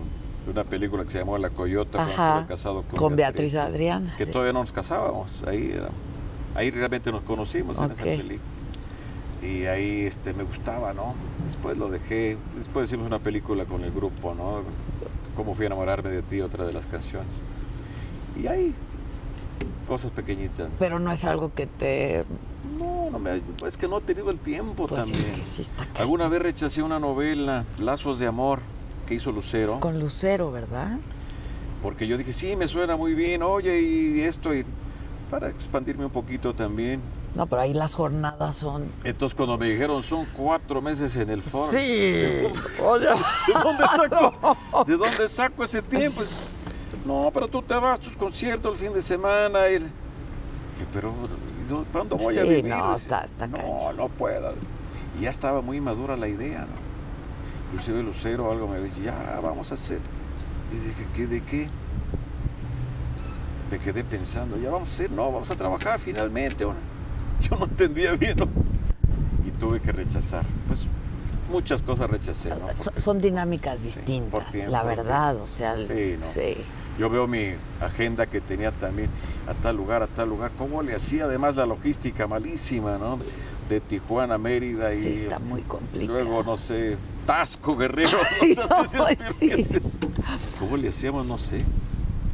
una película que se llamó La Coyota, cuando Ajá, estuve casado con, con Beatriz Adriana, Que sí. todavía no nos casábamos, ahí, era- ahí realmente nos conocimos en esa película. Y ahí este, me gustaba, ¿no? Después lo dejé, después hicimos una película con el grupo, ¿no? Cómo fui a enamorarme de ti, otra de las canciones. Y ahí, cosas pequeñitas. Pero no es algo que te. No, no me, es que no he tenido el tiempo Pues también. es que sí está. Alguna vez rechacé una novela, Lazos de Amor, que hizo Lucero, Con Lucero, ¿verdad? porque yo dije, sí, me suena muy bien, oye, y esto, y para expandirme un poquito también. No, pero ahí las jornadas son. Entonces cuando me dijeron, son cuatro meses en el foro. Sí. ¿De Oye, dónde saco, ¿de dónde saco ese tiempo? No, pero tú te vas a tus conciertos el fin de semana. Y... Pero, ¿y dó- ¿cuándo voy a vivir? no, Decía, está- está No, cañón. no puedo. Y ya estaba muy madura la idea, ¿no? Inclusive Lucero algo me dijo, ya, vamos a hacer. Y dije, ¿qué, ¿de qué? Me quedé pensando, ya vamos a hacer, no, vamos a trabajar finalmente. ahora. Yo no entendía bien, ¿no? Y tuve que rechazar. Pues muchas cosas rechacé, ¿no? son- Porque- son dinámicas Sí, distintas, por tiempo, la verdad, o sea, el- Sí, no. sí. Yo veo mi agenda que tenía también a tal lugar, a tal lugar. ¿Cómo le hacía además la logística malísima, ¿no? De Tijuana a Mérida y Sí, está muy complicado. luego, no sé, Tasco, Guerrero. Ay, no sí. ¿Cómo le hacíamos? No sé.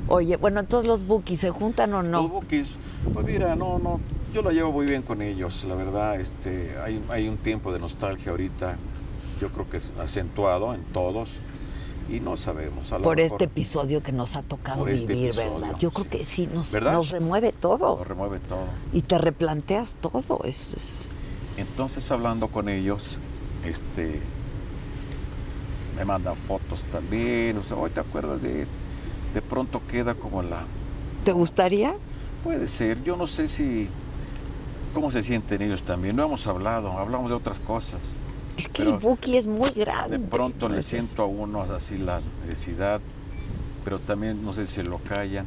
Oye, bueno, entonces los bookies se juntan o Los no? bookies, pues mira, no, no, yo la llevo muy bien con ellos, la verdad, este, hay, hay un tiempo de nostalgia ahorita, yo creo que es acentuado en todos, y no sabemos. A lo Por mejor este episodio que nos ha tocado este vivir, episodio, ¿verdad? Yo creo sí. que sí, nos, nos remueve todo. Lo remueve todo. Y te replanteas todo. Es, es- Entonces hablando con ellos, este, me mandan fotos también, o sea, hoy te acuerdas de, de pronto queda como la, ¿Te gustaría? puede ser, yo no sé si, cómo se sienten ellos también, no hemos hablado, hablamos de otras cosas. Es que el bookie es muy grande. De pronto le Entonces, siento a uno así la necesidad, pero también no sé si lo callan,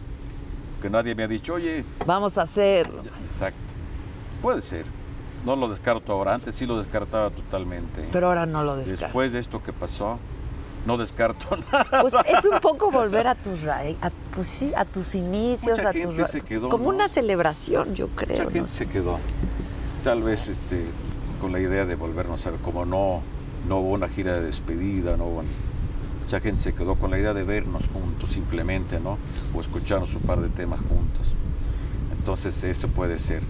que nadie me ha dicho, oye, Vamos a hacerlo. exacto, puede ser, no lo descarto ahora, antes sí lo descartaba totalmente. Pero ahora no lo descarto. Después de esto que pasó, no descarto nada. Pues es un poco volver a tus raíces, pues sí, a tus inicios, Mucha a tus gente se quedó, como ¿no? una celebración, yo creo. Mucha ¿no? gente se quedó. Tal vez este, con la idea de volvernos a ver, como no, no hubo una gira de despedida, no hubo... Mucha gente se quedó con la idea de vernos juntos simplemente, ¿no? O escucharnos un par de temas juntos. Entonces eso puede ser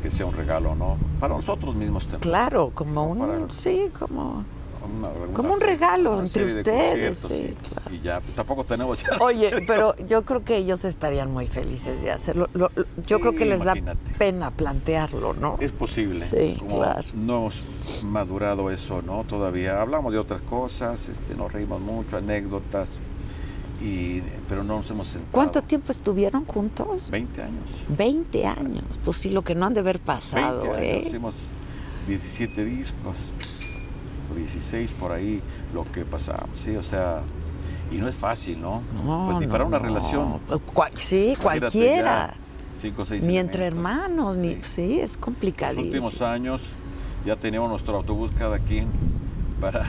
que sea un regalo, ¿no? Para nosotros mismos también. Claro, como un, sí, como... Una- una- Como un regalo una entre ustedes, sí, claro. Y ya, pues, tampoco tenemos ya... Oye, pero yo creo que ellos estarían muy felices de hacerlo. Lo- lo- yo Sí, creo que les imagínate. da pena plantearlo, ¿no? Es posible. Sí, como claro. No hemos madurado eso, ¿no? Todavía hablamos de otras cosas, este, nos reímos mucho, anécdotas, y, pero no nos hemos sentado. ¿Cuánto tiempo estuvieron juntos? 20 años. 20 años. Pues sí, lo que no han de haber 20 pasado, años. ¿eh? Hicimos 17 discos, 16 por ahí, lo que pasamos, sí, o sea, y no es fácil, ¿no? No, Pues ni no, para una no. relación. Cual- sí, cualquiera. Cinco o seis Ni entre hermanos, ni Sí. sí, es Los complicadísimo. últimos años ya teníamos nuestro autobús cada quien para,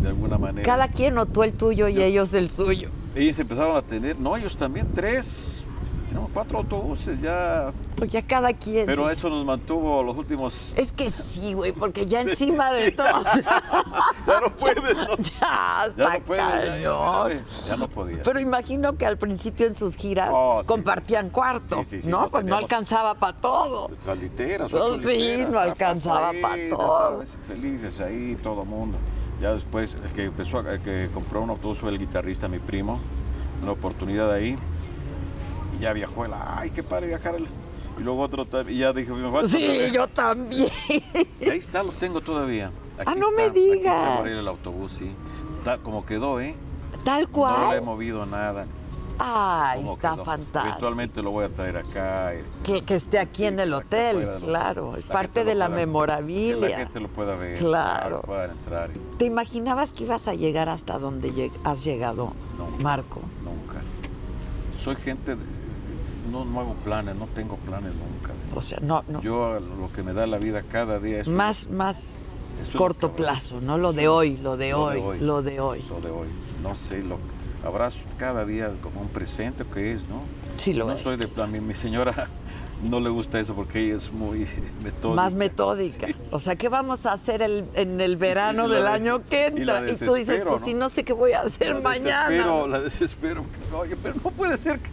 de alguna manera. Cada quien notó el tuyo y ellos el suyo. Ellos empezaron a tener, no, ellos también tres. Tenemos cuatro autobuses ya. Pues ya cada quien. Pero eso nos mantuvo los últimos. Es que sí, güey, porque ya Sí, encima de todo. Ya no puedes, ¿no? ya está Ya no puedes. ya- ya- cañón. Ya, no podía. Pero imagino que al principio en sus giras Oh, sí, compartían cuarto, Sí, sí, sí, ¿no? pues no alcanzaba para todo. Nuestras literas, sí, literas, no alcanzaba papada, pa' ya todo. Felices ahí, todo mundo. Ya después, el que empezó, a- el que compró un autobús fue el guitarrista, mi primo. Una oportunidad ahí. Y ya viajó él, ay, qué padre viajar. el-". Y luego otro y ya dije, me falta Sí, otra vez". yo también. Y ahí está, los tengo todavía. Ah, no está, me Aquí está digas. por ahí el autobús, sí. Tal como quedó, ¿eh? Tal No le he cual. movido nada. Ay, cómo está quedó. fantástico. Eventualmente lo voy a traer acá. este, Que, que esté aquí Sí, en el hotel, claro. Es parte de la pueda- Que la memorabilia. gente lo pueda ver. Claro. Puedan entrar. ¿Te imaginabas que ibas a llegar hasta donde lleg- has llegado, No. Marco? Nunca. Soy gente. de- no, no hago planes, no tengo planes nunca. O sea, no, no. Yo lo que me da la vida cada día es. más, más es corto plazo, ¿no? Lo de hoy, lo de Lo de hoy, lo de hoy. Lo de hoy. No sé, lo abrazo cada día como un presente que es, ¿no? Sí lo no es. soy de plan. Mi, mi señora no le gusta eso porque ella es muy metódica. Más metódica. Sí. O sea, ¿qué vamos a hacer el- en el verano del de- año que entra? Y, tú dices, pues ¿no? si no sé qué voy a hacer La mañana. Desespero, la desespero. Oye, pero no puede ser. que-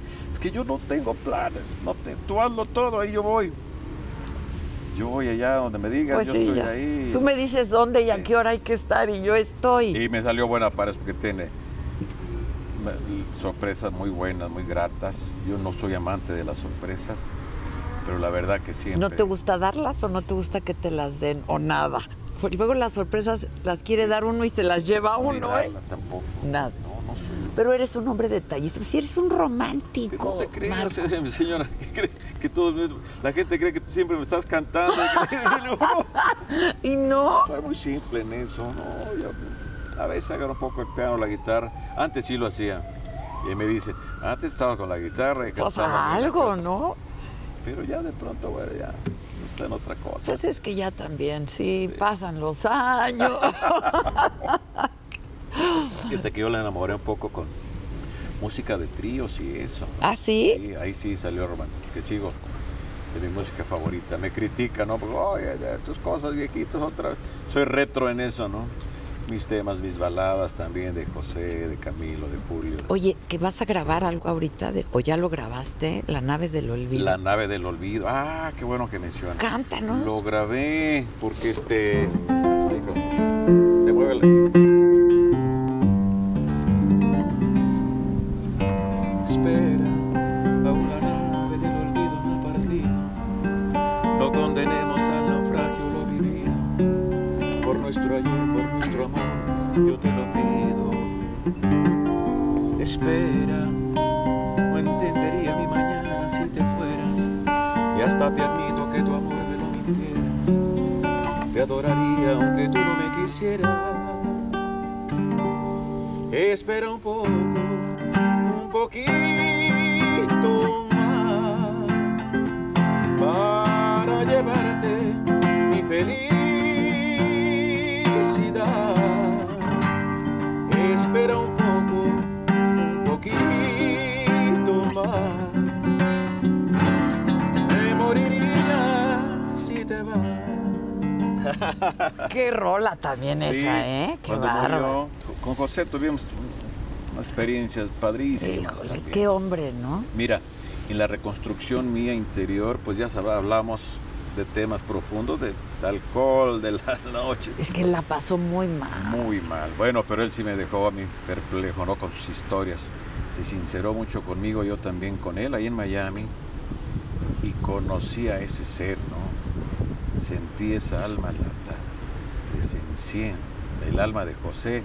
que yo no tengo planes. No te, tú hazlo todo, ahí yo voy. Yo voy allá donde me digas, Pues yo sí, estoy ya. ahí. Tú me dices dónde y a Sí. qué hora hay que estar y yo estoy. Y me salió buena para eso porque tiene sorpresas muy buenas, muy gratas. Yo no soy amante de las sorpresas, pero la verdad que siempre. ¿No te gusta darlas o no te gusta que te las den o nada? Porque luego las sorpresas las quiere dar uno y se las lleva ni uno, ¿eh? tampoco. Nada. Pero eres un hombre detallista. Si eres un romántico, no te crees, Marco. señora, que cree que todo, la gente cree que tú siempre me estás cantando. Y no. Soy muy simple en eso, ¿no? Yo a veces agarro un poco el piano, la guitarra. Antes sí lo hacía. Y me dice, antes estaba con la guitarra y Pues cantaba, mira, algo, ¿no? Pero ya de pronto, bueno, ya está en otra cosa. Pues es que ya también, sí, Sí. pasan los años. Fíjate que yo la enamoré un poco con música de tríos y eso. ¿Ah, sí? Sí, ahí sí salió romance, que sigo de mi música favorita. Me critica, ¿no? Porque, oye, tus cosas viejitas otra vez. Soy retro en eso, ¿no? Mis temas, mis baladas también de José, de Camilo, de Julio. Oye, que vas a grabar algo ahorita, de- o ya lo grabaste, La nave del olvido. La nave del olvido. Ah, qué bueno que mencionas. Cántanos. Lo grabé porque este. Se mueve la. Yo te lo pido. Espera, no entendería mi mañana si te fueras. Y hasta te admito que tu amor me lo mintieras. Te adoraría aunque tú no me quisieras. Espera un poco, un poquito más para llevarte mi felicidad. Espera un poco, un poquito más. Me moriría si te vas. Qué rola también Sí, esa, ¿eh? Qué bárbaro. con José tuvimos una experiencia padrísima. Híjoles, qué hombre, ¿no? Mira, en la reconstrucción mía interior, pues ya hablamos de temas profundos, de, de alcohol, de la noche. Es que la pasó muy mal. Muy mal. Bueno, pero él sí me dejó a mí perplejo, ¿no? Con sus historias. Se sinceró mucho conmigo, yo también con él, ahí en Miami. Y conocí a ese ser, ¿no? Sentí esa alma, la, la presencié, el alma de José.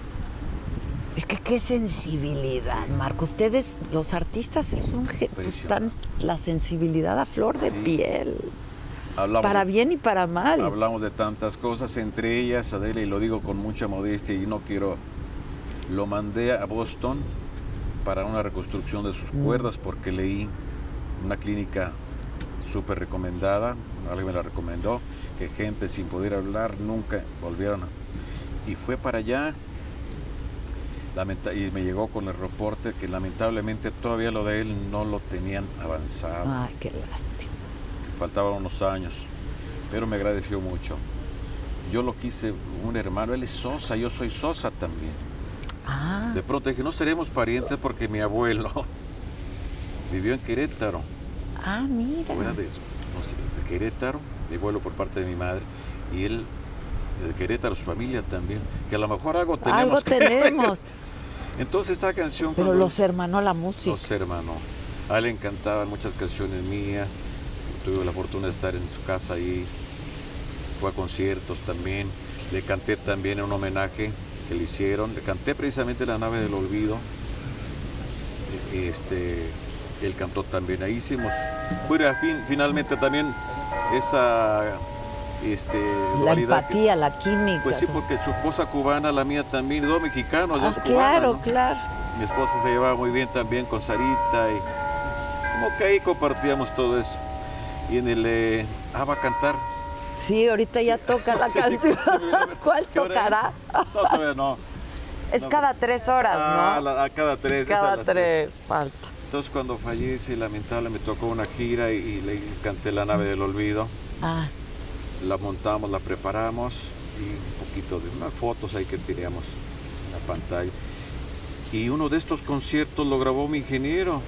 Es que qué sensibilidad, Marco. Ustedes, los artistas, son pues, están la sensibilidad a flor de Sí. piel. Hablamos Para de- bien y para mal. Hablamos de tantas cosas, entre ellas, Adela, y lo digo con mucha modestia y no quiero, lo mandé a Boston para una reconstrucción de sus Mm. cuerdas porque leí una clínica súper recomendada, alguien me la recomendó, que gente sin poder hablar nunca volvieron. Y fue para allá lamenta- y me llegó con el reporte que lamentablemente todavía lo de él no lo tenían avanzado Ay, qué lástima. Faltaban unos años, pero me agradeció mucho. Yo lo quise un hermano, él es Sosa, yo soy Sosa también. Ah, De pronto dije, no seremos parientes porque mi abuelo vivió en Querétaro, ah, mira. era de, no sé, de Querétaro, mi abuelo por parte de mi madre, y él de Querétaro, su familia también, que a lo mejor algo tenemos. Algo que tenemos. Entonces esta canción... Pero los hermanó la música. Los hermanos. A él le encantaban muchas canciones mías. Tuve la fortuna de estar en su casa ahí. Fue a conciertos también. Le canté también en un homenaje que le hicieron. Le canté precisamente La nave del olvido. Este, él cantó también. Ahí hicimos. Bueno, fin, finalmente también esa este, La que- empatía, la química. Pues sí, porque su esposa cubana, la mía también, dos mexicanos, Ah, dos cubanas. claro, ¿no? claro. Mi esposa se llevaba muy bien también con Sarita y como que ahí compartíamos todo eso. Y en el eh, ah, va a cantar. Sí, ahorita ya toca la Sí, canción. ¿Cuál tocará? No, todavía no. Es No, cada tres horas, Ah, ¿no? la- a cada tres. Cada tres, falta. Entonces cuando fallece, lamentable, me tocó una gira y, y le canté La nave del olvido. Ah, La montamos, la preparamos y un poquito de unas fotos ahí que teníamos en la pantalla. Y uno de estos conciertos lo grabó mi ingeniero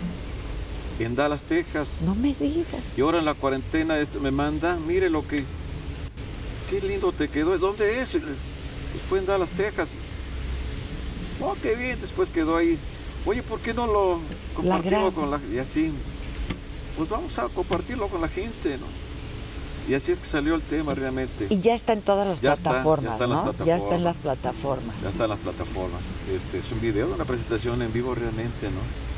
en Dallas, Texas. no me digas. Y ahora en la cuarentena esto me manda, mire lo que, qué lindo te quedó, ¿dónde es? Pues fue en Dallas, Texas. Oh, qué bien, después quedó ahí. Oye, ¿por qué no lo compartimos con la Y así, pues vamos a compartirlo con la gente, ¿no? Y así es que salió el tema realmente. Y ya está en todas las Ya está, ya plataformas, está en las ¿no? Ya está en las plataformas. Ya está en las plataformas. Este es un video de una presentación en vivo realmente, ¿no?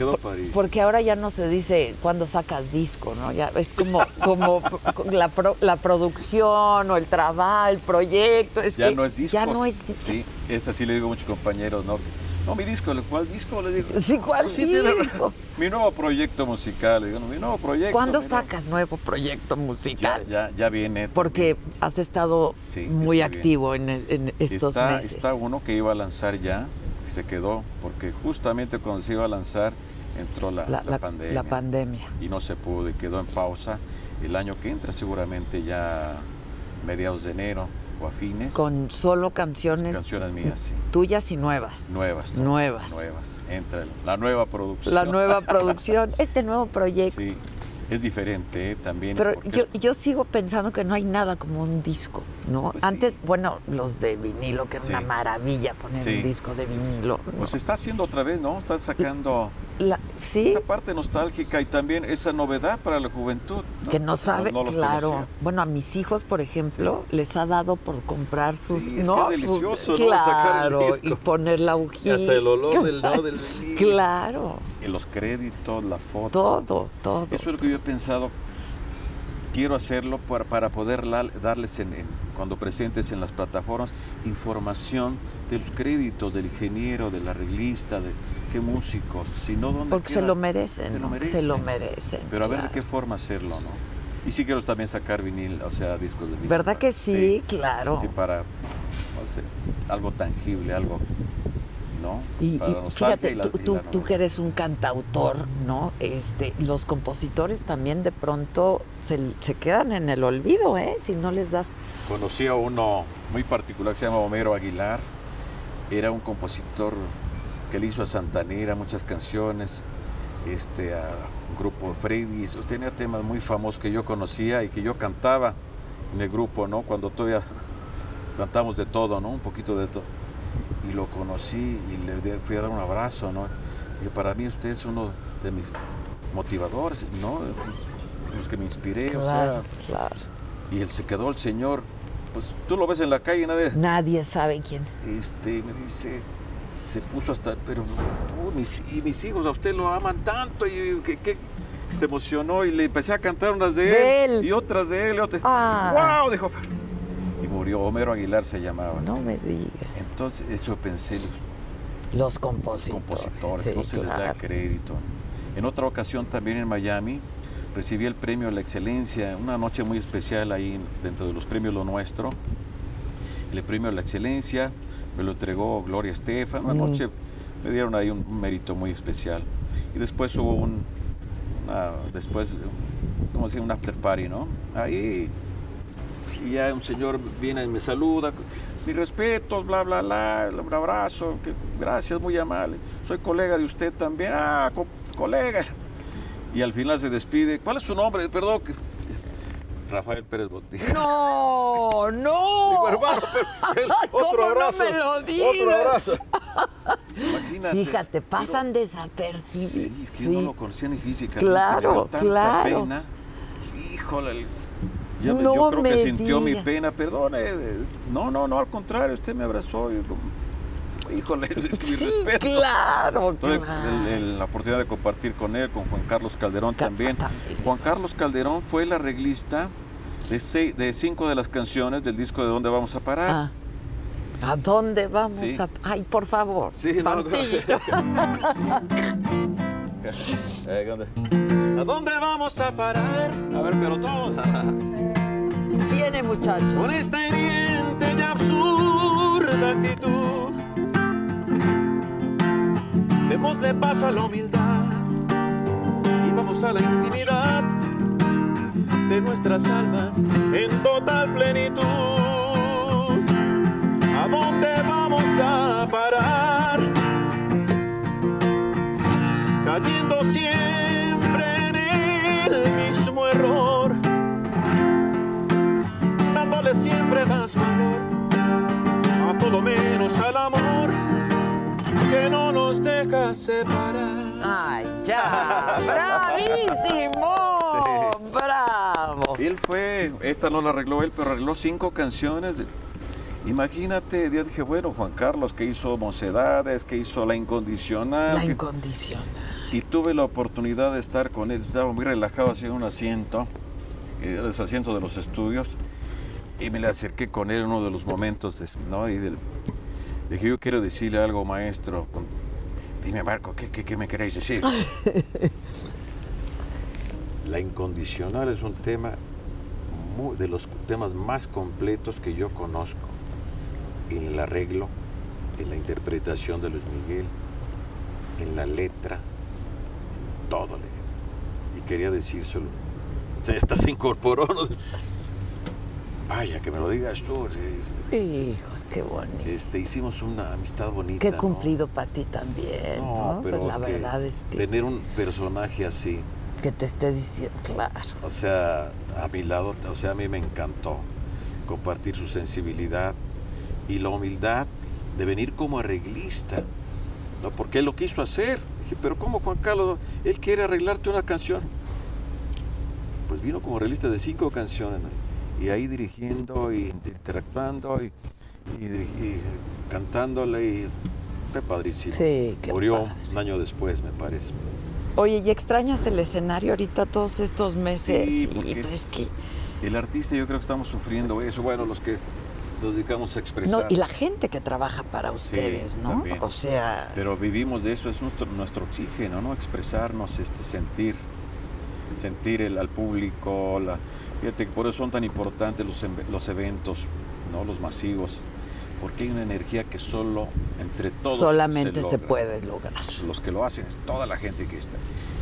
Quedó padrísimo. Porque ahora ya no se dice cuando sacas disco, ¿no? Ya es como, como la, pro- la producción o el trabajo, el proyecto. Es ya que no es disco. Ya no es Sí, es así le digo a muchos compañeros, ¿no? No, mi disco, ¿cuál disco? Le digo. Sí, ¿cuál "Pues tiene razón". disco? Mi nuevo proyecto musical, digo, mi nuevo proyecto. ¿Cuándo nuevo- sacas nuevo proyecto musical? ya, ya viene. Porque has estado Sí, muy activo en, estos está, meses. Está uno que iba a lanzar ya, que se quedó, porque justamente cuando se iba a lanzar entró la, la, pandemia. la pandemia. y no se pudo y quedó en pausa. El año que entra seguramente ya mediados de enero o a fines. Con solo canciones canciones mías, sí. tuyas y nuevas. Nuevas. Nuevas. Nuevas. Entra la nueva producción. La nueva producción, este nuevo proyecto. Sí, es diferente ¿eh? también. Pero yo, yo sigo pensando que no hay nada como un disco, ¿no? Pues sí. Antes, bueno, los de vinilo, que era Sí. una maravilla poner Sí. un disco de vinilo. ¿no? Pues se está haciendo otra vez, ¿no? Está sacando La- sí, esa parte nostálgica y también esa novedad para la juventud. que no sabe, no claro. conocía. Bueno, a mis hijos, por ejemplo, les ha dado por comprar sus, Sí, es ¿no? que delicioso, ¿no? Sacar el Claro, disco. y poner la hojita. hasta el olor del- ¿no? del vinilo. Claro, En los créditos, la foto. todo, todo. Eso es lo que yo he pensado. Quiero hacerlo para, para poder la- darles, en, en- cuando presentes en las plataformas, información de los créditos del ingeniero, del arreglista, de qué músicos, si no, ¿dónde Porque se lo merecen, Se lo ¿no? Se merecen. lo merecen. Pero a ver de qué forma hacerlo, ¿no? Y sí quiero también sacar vinil, o sea, discos de vinil. ¿Verdad que para- sí? Claro. Sí, para, no sé, algo tangible, algo ¿no? Y, fíjate, la- tú, tú- que eres un cantautor, ¿no? Este, los compositores también de pronto se, se quedan en el olvido, ¿eh? Si no les das... Conocí a uno muy particular que se llama Homero Aguilar. Era un compositor que le hizo a Santanera muchas canciones, este, a un grupo Freddy. Tenía temas muy famosos que yo conocía y que yo cantaba en el grupo, ¿no? Cuando todavía cantamos de todo, ¿no? Un poquito de todo. Y lo conocí y le fui a dar un abrazo, ¿no? Y para mí usted es uno de mis motivadores, ¿no? Los que me inspiré, o sea, claro. y él se quedó el señor, pues tú lo ves en la calle, nadie, Nadie sabe quién. este, me dice, se puso hasta, pero, oh, mis, y mis hijos a usted lo aman tanto, y que, que- se emocionó y le empecé a cantar unas de, De él, él. y otras de él, y otras, Ah. wow, dijo, murió, Homero Aguilar se llamaba. No me digas. Entonces, eso pensé, los Los compositores. compositores, sí, no se les da crédito. En otra ocasión también en Miami recibí el premio a la excelencia, una noche muy especial ahí en- dentro de los premios Lo Nuestro. El premio a la excelencia me lo entregó Gloria Estefan, una Mm. noche me dieron ahí un, un mérito muy especial. Y después hubo un, una, después, ¿cómo se llama? Un after party, ¿no? Ahí y ya un señor viene y me saluda, mis respetos, bla, bla, bla, un abrazo, que, gracias, muy amable. Soy colega de usted también, ah, co- colega. Y al final se despide, ¿cuál es su nombre? Perdón. que- Rafael Pérez Botija. No, no. Digo, hermano, pero- pero ¿Cómo otro no abrazo. me lo digas? Otro abrazo. Imagínate. Fíjate, pasan Pero- desapercibidos. Sí, que Sí. no lo conocían ni física. Claro, tanta claro. Pena. Híjole. Ya No yo creo me que sintió mi pena, perdone. eh, No, no, no, al contrario, usted me abrazó. y híjole, es que mi Sí, respeto. claro, claro. el- el- la oportunidad de compartir con él, con Juan Carlos Calderón Ca- también. también. Juan Carlos Calderón fue el arreglista de, seis- de cinco de las canciones del disco de ¿Dónde vamos a parar? Ah. ¿A dónde vamos Sí. a...? Ay, por favor. Sí, no, no. Eh. ¿A dónde vamos a parar? A ver, pero todos. Viene, muchachos. Con esta hiriente y absurda actitud, démosle paso a la humildad y vamos a la intimidad de nuestras almas en total plenitud. ¿A dónde vamos a parar? Cayendo siempre en el mismo error dándole siempre más valor a todo menos al amor que no nos deja separar. Ay, ya. ¡Bravísimo! ¡Bravo! Él fue, esta no la arregló él, pero arregló cinco canciones. Imagínate, yo dije, bueno, Juan Carlos, que hizo Mocedades, que hizo La Incondicional, La incondicional. Y tuve la oportunidad de estar con él. Estaba muy relajado, en un asiento, eh, era el asiento de los estudios, y me le acerqué con él en uno de los momentos, de- ¿no? Dije, yo quiero decirle algo, maestro. Dime, Marco, ¿qué, qué, qué me queréis decir? La incondicional es un tema de los temas más completos que yo conozco en el arreglo, en la interpretación de Luis Miguel, en la letra, todo. le dije. Y quería decírselo. O sea, hasta se incorporó. ¿no? Vaya, que me lo digas tú. Hijos, qué bonito. Este, hicimos una amistad bonita. Qué ¿no? cumplido para ti también, ¿no? No, pero pues la es que verdad es que, tener un personaje así, que te esté diciendo, claro. o sea, a mi lado, o sea, a mí me encantó compartir su sensibilidad y la humildad de venir como arreglista, ¿no? Porque él lo quiso hacer. Dije, pero ¿cómo Juan Carlos? Él quiere arreglarte una canción. Pues vino como arreglista de cinco canciones, ¿no? y ahí dirigiendo y interactuando y, y diri- y cantándole y fue padrísimo. Sí, Murió padre. un año después, me parece. Oye, ¿y extrañas el escenario ahorita todos estos meses? Sí, Y, porque pues, es- es que, El artista yo creo que estamos sufriendo eso, bueno, los que nos dedicamos a no, expresar. y la gente que trabaja para Sí, ustedes, ¿no? también. O sea, Pero vivimos de eso, es nuestro, nuestro oxígeno, ¿no? Expresarnos, este, sentir, sentir el, al público, la, fíjate que por eso son tan importantes los, los eventos, ¿no? Los masivos, porque hay una energía que solo entre todos Solamente se, logra. puede lograr. Los que lo hacen es toda la gente que está.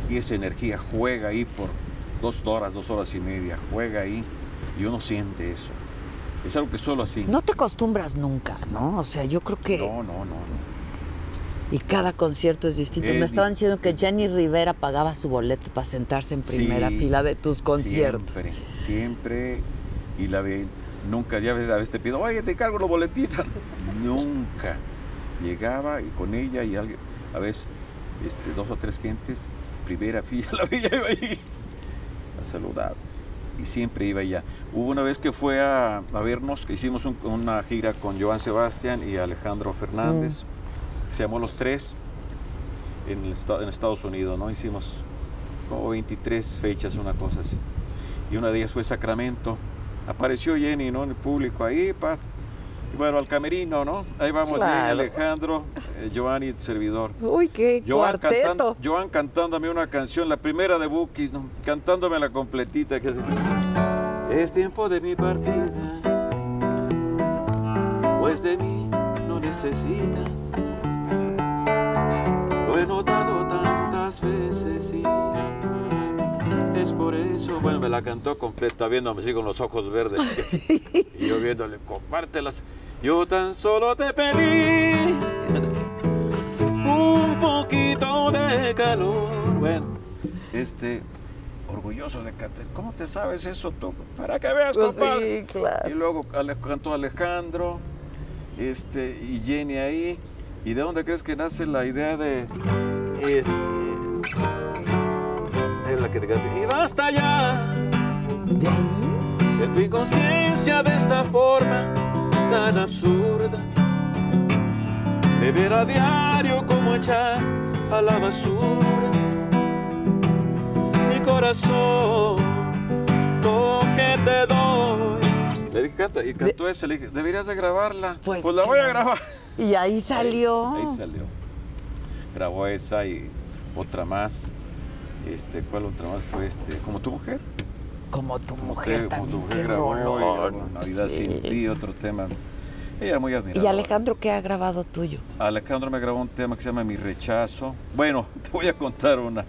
Y esa energía juega ahí por dos horas, dos horas y media, juega ahí y uno siente eso. Es algo que solo así. No te acostumbras nunca, ¿no? O sea, yo creo que... no, no, no. no. Y cada concierto es distinto. Es Me estaban di- diciendo que Jenny Rivera pagaba su boleto para sentarse en primera Sí, fila de tus conciertos. Siempre, siempre. Y la ve, nunca, ya a veces te pido, oye, te cargo los boletitos. nunca. Llegaba y con ella y alguien, a veces, este, dos o tres gentes, primera fila, la veía ahí a saludar. Y siempre iba allá. Hubo una vez que fue a, a vernos, que hicimos un- una gira con Joan Sebastián y Alejandro Fernández. Se llamó Los Tres en, el esta- en Estados Unidos, ¿no? Hicimos como 23 fechas, una cosa así. Y una de ellas fue Sacramento. Apareció Jenny, ¿no? En el público ahí, pa. Y bueno, al camerino, ¿no? Ahí vamos, Jenny. Alejandro, Giovanni, el servidor. Uy, qué Joan, cuarteto. cantando, Joan cantándome una canción, la primera de Bookies, ¿no? cantándome la completita. Que es tiempo de mi partida, pues de mí no necesitas. Lo he notado tantas veces y es por eso. Bueno, me la cantó completa, viéndome así con los ojos verdes. y yo viéndole, compártelas. Yo tan solo te pedí un poquito de calor. Bueno, este, orgulloso de cantar. ¿Cómo te sabes eso tú? Para que veas, Pues compadre. sí, claro. Y luego cantó Alejandro, este, y Jenny ahí. ¿Y de dónde crees que nace la idea de... eh, es la que te Y basta ya ¿De ahí? de tu inconsciencia de esta forma tan absurda. De ver a diario como echas a la basura mi corazón, lo que te doy. Le dije, canta, y cantó esa, le dije, deberías de grabarla. Pues Pues, la voy a grabar. Y ahí salió. Ahí, ahí salió. Grabó esa y otra más. Este, ¿Cuál otra más fue? Este, como tu mujer. Como tu Como mujer como también. tu mujer qué grabó Navidad sí. sin ti, otro tema. Ella era muy admirada. ¿Y Alejandro qué ha grabado tuyo? Alejandro me grabó un tema que se llama Mi Rechazo. Bueno, te voy a contar una.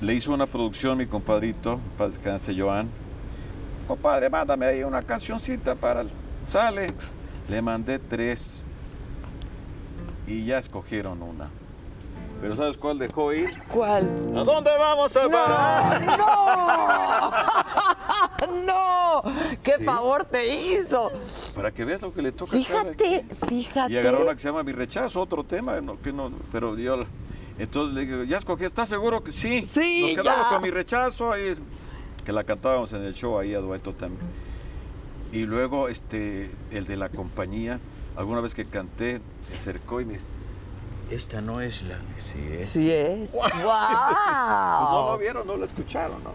Le hizo una producción mi compadrito, para descanse Joan. Compadre, mándame ahí una cancioncita para el... Sale. Le mandé tres y ya escogieron una. Pero ¿sabes cuál dejó ir? ¿Cuál? ¿A dónde vamos a parar? ¡No! ¡No! ¡Qué Sí. favor te hizo! Para que veas lo que le toca Fíjate, fíjate. Y agarró una que se llama Mi Rechazo, otro tema, no, que no, pero yo... Entonces le digo, ¿ya escogí? ¿Estás seguro que sí? Sí, Nos quedamos ya. con Mi Rechazo, ahí, que la cantábamos en el show ahí a dueto también. Y luego este, el de la compañía, alguna vez que canté, se acercó y me dice, esta no es la... Sí es. Sí es. Pues no lo ¡Wow! vieron, no la escucharon, ¿no?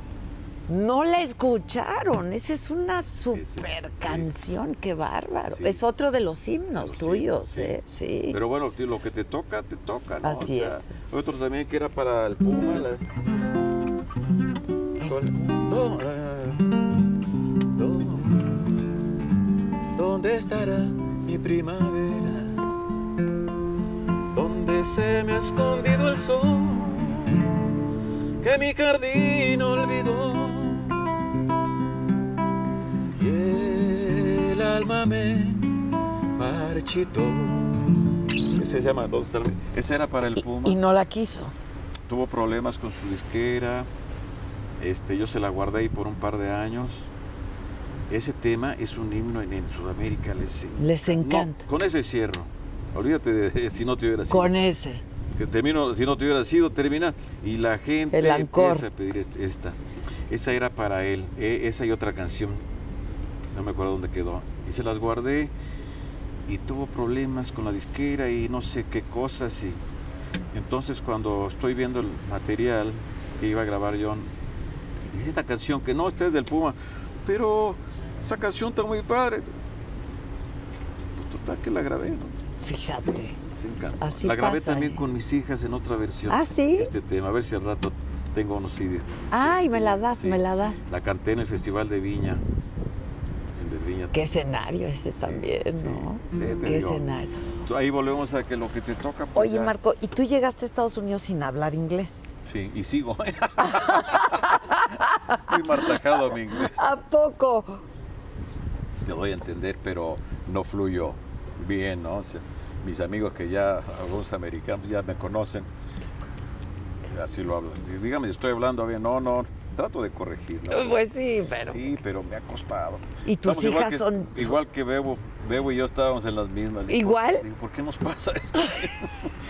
No la escucharon. Esa es una sí, super sí. canción. ¡Qué bárbaro! Sí. Es otro de los himnos Los tuyos, himnos. ¿eh? Sí. Pero bueno, lo que te toca, te toca, ¿no? Así es. Otro también que era para el Puma. la- no. ¿Dónde estará mi primavera? ¿Dónde se me ha escondido el sol? Que mi jardín olvidó. Y el alma me marchitó. Ese se llama ¿Dónde está el- Ese era para el Puma Y no la quiso. tuvo problemas con su disquera. Este, yo se la guardé ahí por un par de años. Ese tema es un himno en, en Sudamérica. Les, Les No, encanta. con ese cierro. Olvídate de, de si no te hubiera sido. Con ese. Que termino, si no te hubiera sido, termina. Y la gente El empieza a pedir est- esta. Esa era para él. e- esa y otra canción. No me acuerdo dónde quedó. Y se las guardé. Y tuvo problemas con la disquera y no sé qué cosas. Y entonces cuando estoy viendo el material que iba a grabar John, dije esta canción que no, esta es del Puma. Pero esa canción está muy padre. Pues total que la grabé, ¿no? Fíjate. Se encantó. Así la grabé pasa, también ¿eh? con mis hijas en otra versión. ¿Ah, sí? Este tema, a ver si al rato tengo unos CDs. Ay, me la das, Sí. me la das. La canté en el Festival de Viña. En de Viña Qué escenario este también. ¿no? Te Qué digo, escenario. Ahí volvemos a que lo que te toca. pues, Oye, ya. Marco, ¿y tú llegaste a Estados Unidos sin hablar inglés? Sí, y sigo. Muy martajado mi inglés. ¿A poco? Me voy a entender, pero no fluyó bien, ¿no? O sea, mis amigos que ya, algunos americanos, ya me conocen, así lo hablan. Dígame, si estoy hablando bien. No, no, trato de corregir. ¿no? Pues sí, pero... Sí, pero me ha costado. ¿Y tus Estamos igual hijas que- son- Igual que Bebo. Bebo y yo estábamos en las mismas. ¿Igual? digo, ¿por qué nos pasa esto?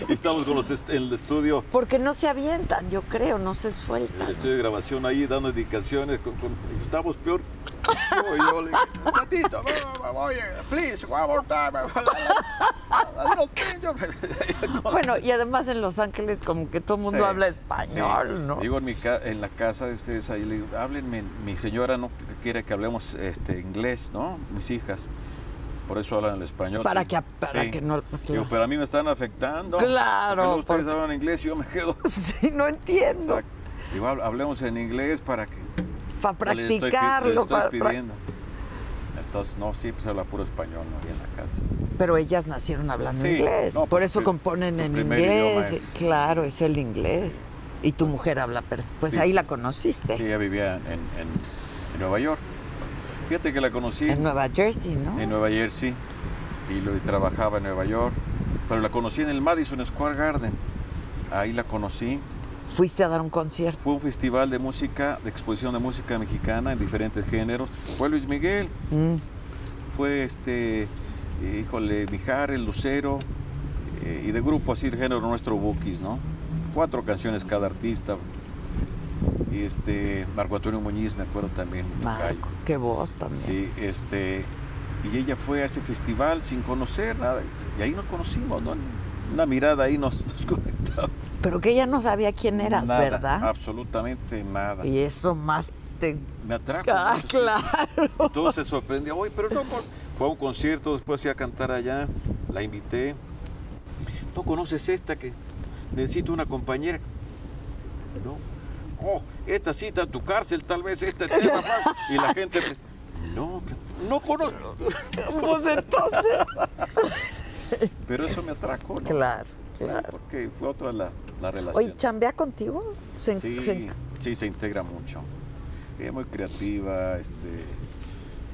Y estamos con los en el estudio, Porque no se avientan, yo creo, no se en el sueltan. estudio de grabación ahí dando indicaciones. con- con- estamos peor. Yo, y yo le digo, "Chatito, oye, please, one more time. A little thing", yo- Bueno, y además en Los Ángeles como que todo el mundo Sí, habla español, sí. ¿no? Digo, en, mi ca- en la casa de ustedes ahí, le digo, háblenme. Mi señora no quiere que hablemos este, inglés, ¿no? Mis hijas. Por eso hablan el español. Para sí. que- para Sí. que no- Digo, pero a mí me están afectando. Claro, Porque ustedes porque- hablan inglés y yo me quedo. Sí, no entiendo. Exacto. Digo, hablemos en inglés para que... Para le estoy pi- practicarlo. le estoy para- pidiendo. Entonces, no, sí, pues habla puro español, ¿no? En la casa. Pero ellas nacieron hablando Sí, inglés. no, Por pues, eso componen en inglés. es- Claro, es el inglés. Y tu mujer habla perfecto. Pues Sí, ahí la conociste. Sí, ella vivía en, en- en Nueva York. Fíjate que la conocí En Nueva Jersey, ¿no? en Nueva Jersey y, lo, y trabajaba en Nueva York. Pero la conocí en el Madison Square Garden. Ahí la conocí. Fuiste a dar un concierto. Fue un festival de música, de exposición de música mexicana en diferentes géneros. Fue Luis Miguel, Mm. fue este, híjole, Mijares, Lucero, eh, y de grupo así, de género nuestro Bookies, ¿no? Cuatro canciones cada artista. Y este, Marco Antonio Muñiz, me acuerdo también. Marco, qué voz también. Sí, este, y ella fue a ese festival sin conocer nada. Y ahí nos conocimos, ¿no? Una mirada ahí nos, nos conectaba. Pero que ella no sabía quién eras, Nada, ¿verdad? Absolutamente nada. Y eso más te... Me atrajo. Ah, mucho, sí. claro. Todo se sorprendió. Oye, pero no, con- fue a un concierto, después fui a cantar allá, la invité. ¿No conoces esta que necesito una compañera? No. Oh, esta cita en tu cárcel, tal vez este tema. más. Y la gente, no, no conozco. Pues entonces... Pero eso me atrajo, ¿no? Claro, Sí, claro. porque fue otra la, la relación. Oye, ¿chambea contigo? Se- sí, se- sí, se integra mucho. Es muy creativa, este,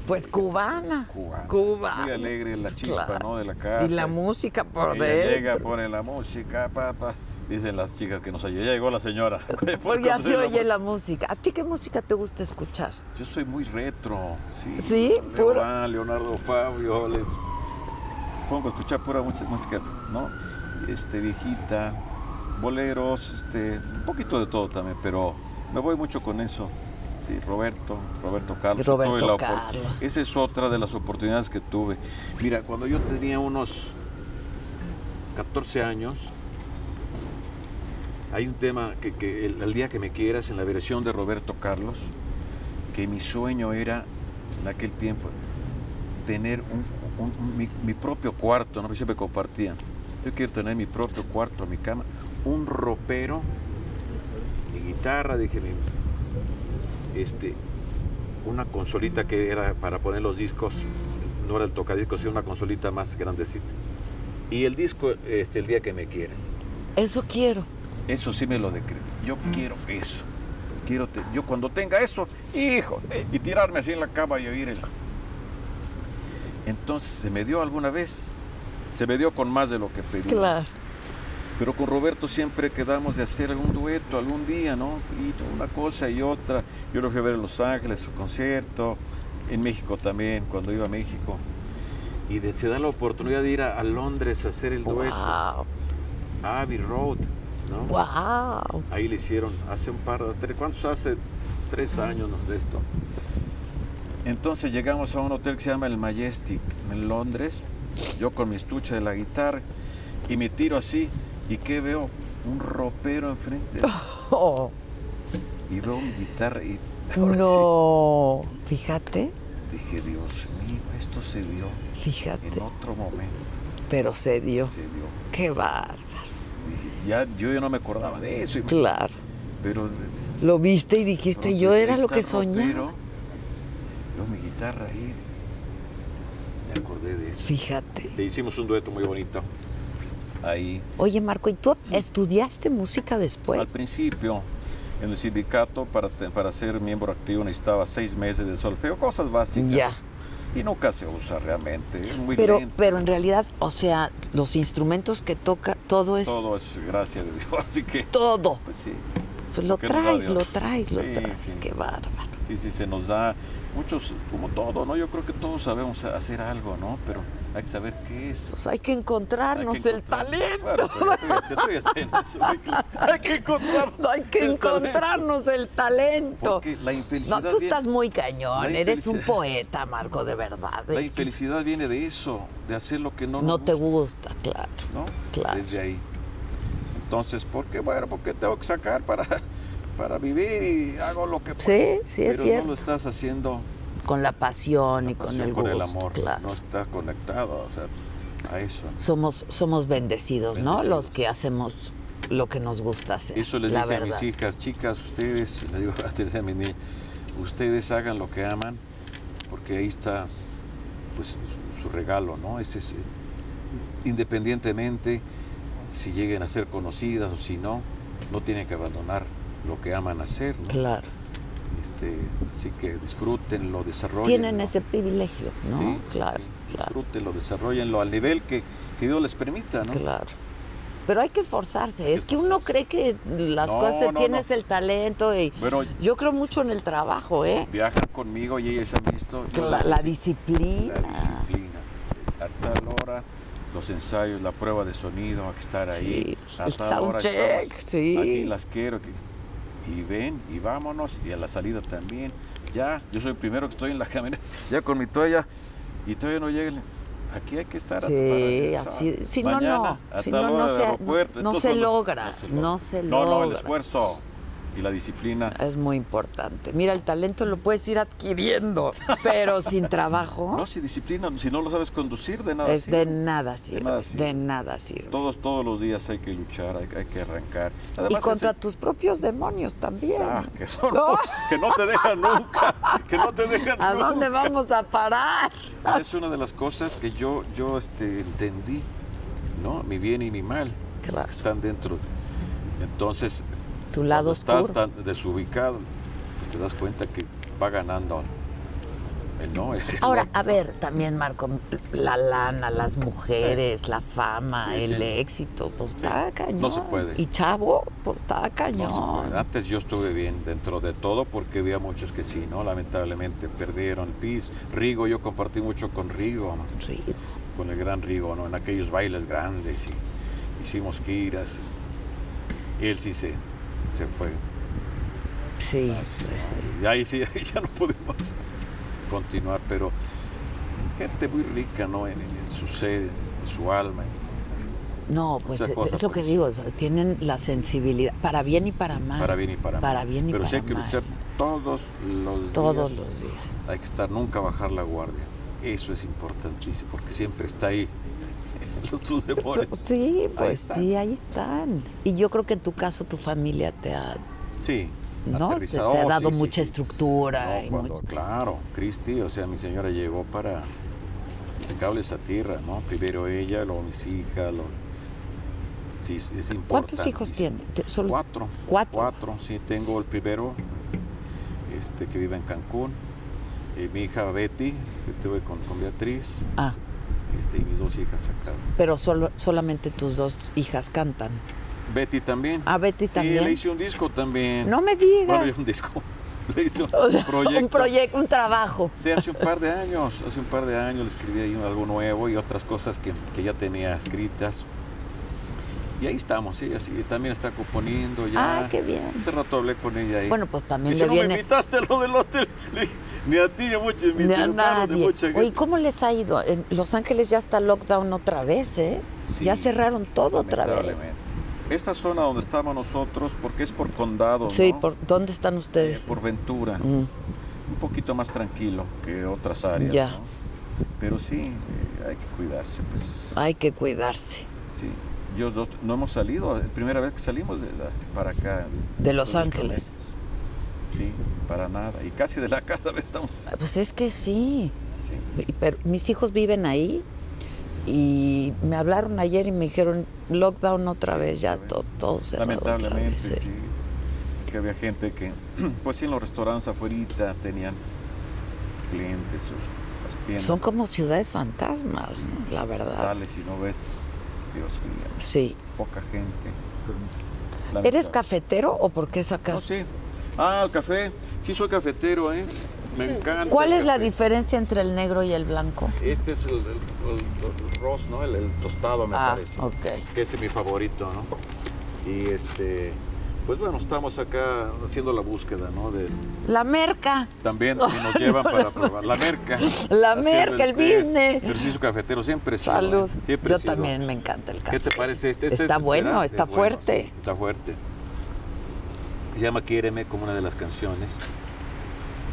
pues cubana. cubana. Cubana. Muy alegre, la Pues chispa, claro. ¿no? De la casa. Y la música por Ella dentro. llega, pone la música, papá. Dicen las chicas que nos ayudan. Ya llegó la señora. Porque así Cuando oye la- la música. ¿A ti qué música te gusta escuchar? Yo soy muy retro, sí. ¿Sí? Puro- Leonardo Fabio. le- Pongo a escuchar pura mucha música, ¿no? Este, viejita, boleros, este, un poquito de todo también, pero me voy mucho con eso. Sí, Roberto, Roberto Carlos. Roberto Carlos. Esa es otra de las oportunidades que tuve. Mira, cuando yo tenía unos 14 años, hay un tema que, el, día que me quieras en la versión de Roberto Carlos, que mi sueño era en aquel tiempo tener mi, propio cuarto, no siempre compartía. Yo quiero tener mi propio cuarto, mi cama, un ropero, mi guitarra, dije, mi- este, una consolita que era para poner los discos, no era el tocadiscos, sino una consolita más grandecita. Y el disco, este, el día que me quieras. Eso quiero. Eso sí me lo decreto. Yo quiero eso. Quiero te- yo cuando tenga eso, hijo, y tirarme así en la cama y oír el. Entonces se me dio alguna vez, se me dio con más de lo que pedí. Claro. Pero con Roberto siempre quedamos de hacer algún dueto algún día, ¿no? Y una cosa y otra. Yo lo fui a ver en Los Ángeles, su concierto, en México también, cuando iba a México. Y de- se da la oportunidad de ir a, a Londres a hacer el dueto, Wow. Abbey Road, ¿no? Wow. Ahí le hicieron hace un par de, tres- ¿cuántos hace? Tres años ¿no? de esto. Entonces llegamos a un hotel que se llama el Majestic en Londres, yo con mi estuche de la guitarra y me tiro así y ¿qué veo? Un ropero enfrente Oh, y veo mi guitarra y ahora no. Fíjate, sí, dije, Dios mío, esto se dio fíjate. en otro momento, Pero se dio. se dio. Qué bárbaro. Ya, yo ya no me acordaba de eso, Claro. pero Lo viste y dijiste, Pero yo era lo que soñaba. ropero, Yo mi guitarra ahí. me acordé de eso. Fíjate. Le hicimos un dueto muy bonito. Ahí, Oye, Marco, ¿y tú estudiaste música después? al principio, en el sindicato, para, te- para ser miembro activo necesitaba seis meses de solfeo, cosas básicas. Ya. Y nunca se usa realmente, es muy Pero, lento. pero en realidad, o sea, los instrumentos que toca, todo es Todo es gracia de Dios, así que, todo. pues sí. Pues lo traes, lo traes, lo Sí, traes. sí. Qué bárbaro. Sí, sí, se nos da muchos, como todo, ¿no? Yo creo que todos sabemos hacer algo, ¿no? Pero hay que saber qué es. Pues hay que Hay encontrarnos el talento. Hay que- encontrarnos. hay que el encontrarnos el talento. Porque la infelicidad No, tú viene- estás muy cañón. Eres un poeta, Marco, de verdad. La Es que infelicidad viene de eso, de hacer lo que no no te gusta, gusta, claro. ¿no? Claro. Desde ahí. Entonces, ¿por qué? Bueno, porque tengo que sacar para, para vivir y hago lo que puedo. Sí, sí, es Pero cierto. no lo estás haciendo Con la pasión y con el con gusto. el amor. claro. No está conectado o sea, a eso. Somos, somos bendecidos, ¿no? Los que hacemos lo que nos gusta hacer. Eso les la dije verdad. a mis hijas, chicas, ustedes, le digo a mi niña, ustedes hagan lo que aman, porque ahí está pues su, su regalo, ¿no? Ese es, independientemente si lleguen a ser conocidas o si no, no tienen que abandonar lo que aman hacer, ¿no? Claro. Este, así que disfrútenlo, desarrollenlo. Tienen ese privilegio, ¿no? Sí, claro, sí, claro, disfrútenlo, desarrollenlo al nivel que, que Dios les permita, ¿no? claro. Pero hay que esforzarse. Es que uno cree que las No, cosas no, tienes no. el talento y yo creo mucho en el trabajo, ¿eh? viajan conmigo y ellas han visto La, disciplina. La disciplina. A tal hora, los ensayos, la prueba de sonido, hay que estar ahí. Sí, a el tal hora soundcheck, estamos sí. Aquí las quiero. que- y ven, y vámonos, y a la salida también. Ya, yo soy el primero que estoy en la camioneta, ya con mi toalla, y todavía no llega. el- Aquí hay que estar. Sí, así, si no, mañana, no, si no, no del se, no, aeropuerto. no Entonces, se logra, no se No, no, el logra. esfuerzo y la disciplina. Es muy importante. Mira, el talento lo puedes ir adquiriendo, pero sin trabajo No, si disciplina, si no lo sabes conducir, de nada es sirve. de nada sirve. nada De nada sirve. Todos, todos los días hay que luchar, hay, hay que arrancar. Y contra ese- tus propios demonios también. Ah, que, son No. los que no te dejan nunca, que no te dejan ¿A nunca. dónde vamos a parar? Es una de las cosas que yo, yo este, entendí, ¿no? Mi bien y mi mal Claro. están dentro. Entonces, Tu lado cuando estás tan desubicado, pues te das cuenta que va ganando, eh, ¿no? El Ahora, a ver, también Marco, la lana, las mujeres, la fama, Sí, el sí. éxito, pues está cañón. no se puede. Y chavo, pues está No cañón. se. Antes yo estuve bien dentro de todo porque había muchos que sí, ¿no? Lamentablemente perdieron el piso. Rigo, yo compartí mucho con Rigo, ¿no? Sí. con el gran Rigo, ¿no? En aquellos bailes grandes y hicimos giras. Y él sí se, se fue. Sí, más, pues sí. ahí sí, ahí ya no pudimos continuar, pero gente muy rica, ¿no? En, su ser, en su alma. No, pues es lo que pues. digo, tienen la sensibilidad, para bien y para mal. Para bien y para, Para mal. bien y Pero para sí hay que mal. luchar todos los Todos días. los días. Hay que estar, nunca bajar la guardia. Eso es importantísimo, porque siempre está ahí los tus demonios. Sí, pues sí, ahí están. Y yo creo que en tu caso tu familia te ha, Sí. ¿no? Te, aterrizado. te ha dado sí, mucha sí. estructura. No, y cuando- mucho- claro, Cristi, o sea, mi señora llegó para cables a tierra, ¿no? Primero ella, luego mis hijas, lo- sí, es importante. ¿Cuántos hijos tiene? Solo- Cuatro. ¿Cuatro? Cuatro, sí, tengo el primero, este, que vive en Cancún, y mi hija Betty, que tuve con, con Beatriz, Ah, este, y mis dos hijas acá. pero solo, solamente tus dos hijas cantan. Betty también. Ah, Betty sí, también. le hice un disco también. No me digas. Bueno, un disco. Le hice un, O sea, proyecto. un proyecto, un trabajo. Sí, hace un par de años, hace un par de años le escribí ahí algo nuevo y otras cosas que, que ya tenía escritas. Y ahí estamos, sí, así también está componiendo ya. Ah, qué bien. Hace rato hablé con ella ahí. Bueno, pues también Dice, le no me viene invitaste a lo del hotel, ni a ti ni a muchos, mis ni a de nadie. mucha gente. Oye, ¿cómo les ha ido? En Los Ángeles ya está lockdown otra vez, ¿eh? Sí, ya cerraron todo otra vez. Esta zona donde estamos nosotros, porque es por condado, Sí, ¿no? ¿por dónde están Eh, ustedes? por Ventura. Mm, Un poquito más tranquilo que otras áreas, Ya. ¿no? Pero sí, eh, hay que cuidarse, pues. hay que cuidarse. Sí, yo no, no hemos salido, es primera vez que salimos de la- para acá. De Los Ángeles. Sí, para nada. Y casi de la casa estamos. Pues es que sí. Sí. Pero mis hijos viven ahí y me hablaron ayer y me dijeron lockdown otra vez, ya todo, todo cerrado Lamentablemente, vez, sí. Que había gente que, pues sí, en los restaurantes afuera tenían clientes o las tiendas. Son como ciudades fantasmas, ¿no? la verdad. Sales y no ves, Dios mío, Sí. poca gente. ¿Eres cafetero o por qué No, sacas? sí. Ah, el café. Sí, soy cafetero, ¿eh? Me encanta. ¿Cuál es la diferencia entre el negro y el blanco? Este es el, el, el- el roast, ¿no? El, el tostado, me ah, parece. ok. Que ese es mi favorito, ¿no? Y este, pues bueno, estamos acá haciendo la búsqueda, ¿no? Del, La merca. también si nos llevan para probar la merca. La merca, el test. business. Su cafetero siempre sido, Salud. ¿eh? Siempre he Yo sido. también me encanta el café. ¿Qué te parece este? Este está es- bueno, está bueno, fuerte. sí, está fuerte. Se llama Quiéreme como una de las canciones.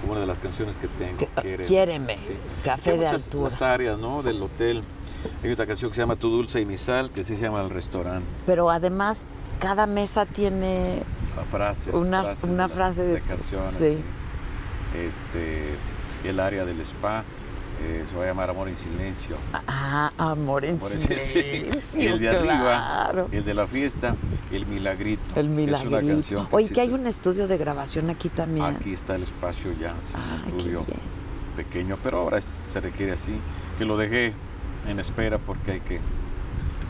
Como una de las canciones que tengo. Que- Quiéreme, café de altura. las áreas, ¿no? Del hotel. Hay otra canción que se llama Tu Dulce y mi Sal, que sí se llama El Restaurante. Pero además, cada mesa tiene Ah, Frases. Una- frases una frase de- canciones. sí. Este, el área del spa. eh, se va a llamar Amor en Silencio. Ah, amor en Amor en Silencio. silencio, el de arriba, claro. el de la fiesta, el milagrito. El Es una milagrito. canción Oye, sí que hay un estudio de grabación aquí también. Aquí está el espacio ya, Ah, un qué estudio pequeño, pero ahora es- se requiere así, que lo dejé en espera porque hay que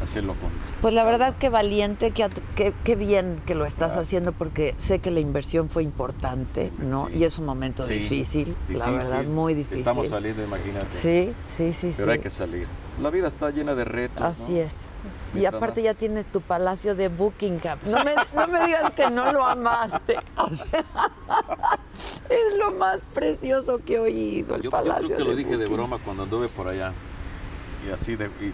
hacerlo con... Pues la verdad que valiente, que, que, que bien que lo estás Ah. haciendo porque sé que la inversión fue importante, ¿no? Sí. Y es un momento Sí, difícil, la difícil. verdad, muy difícil. Estamos saliendo, imagínate. Sí, sí, sí, Pero sí. hay que salir. La vida está llena de retos. Así ¿no? es. Y aparte ya tienes tu palacio de Buckingham. No me, no me digas que no lo amaste. O sea, es lo más precioso que he oído, el Yo, yo palacio creo que lo de dije de Buckingham. broma cuando anduve por allá. Y así de... y-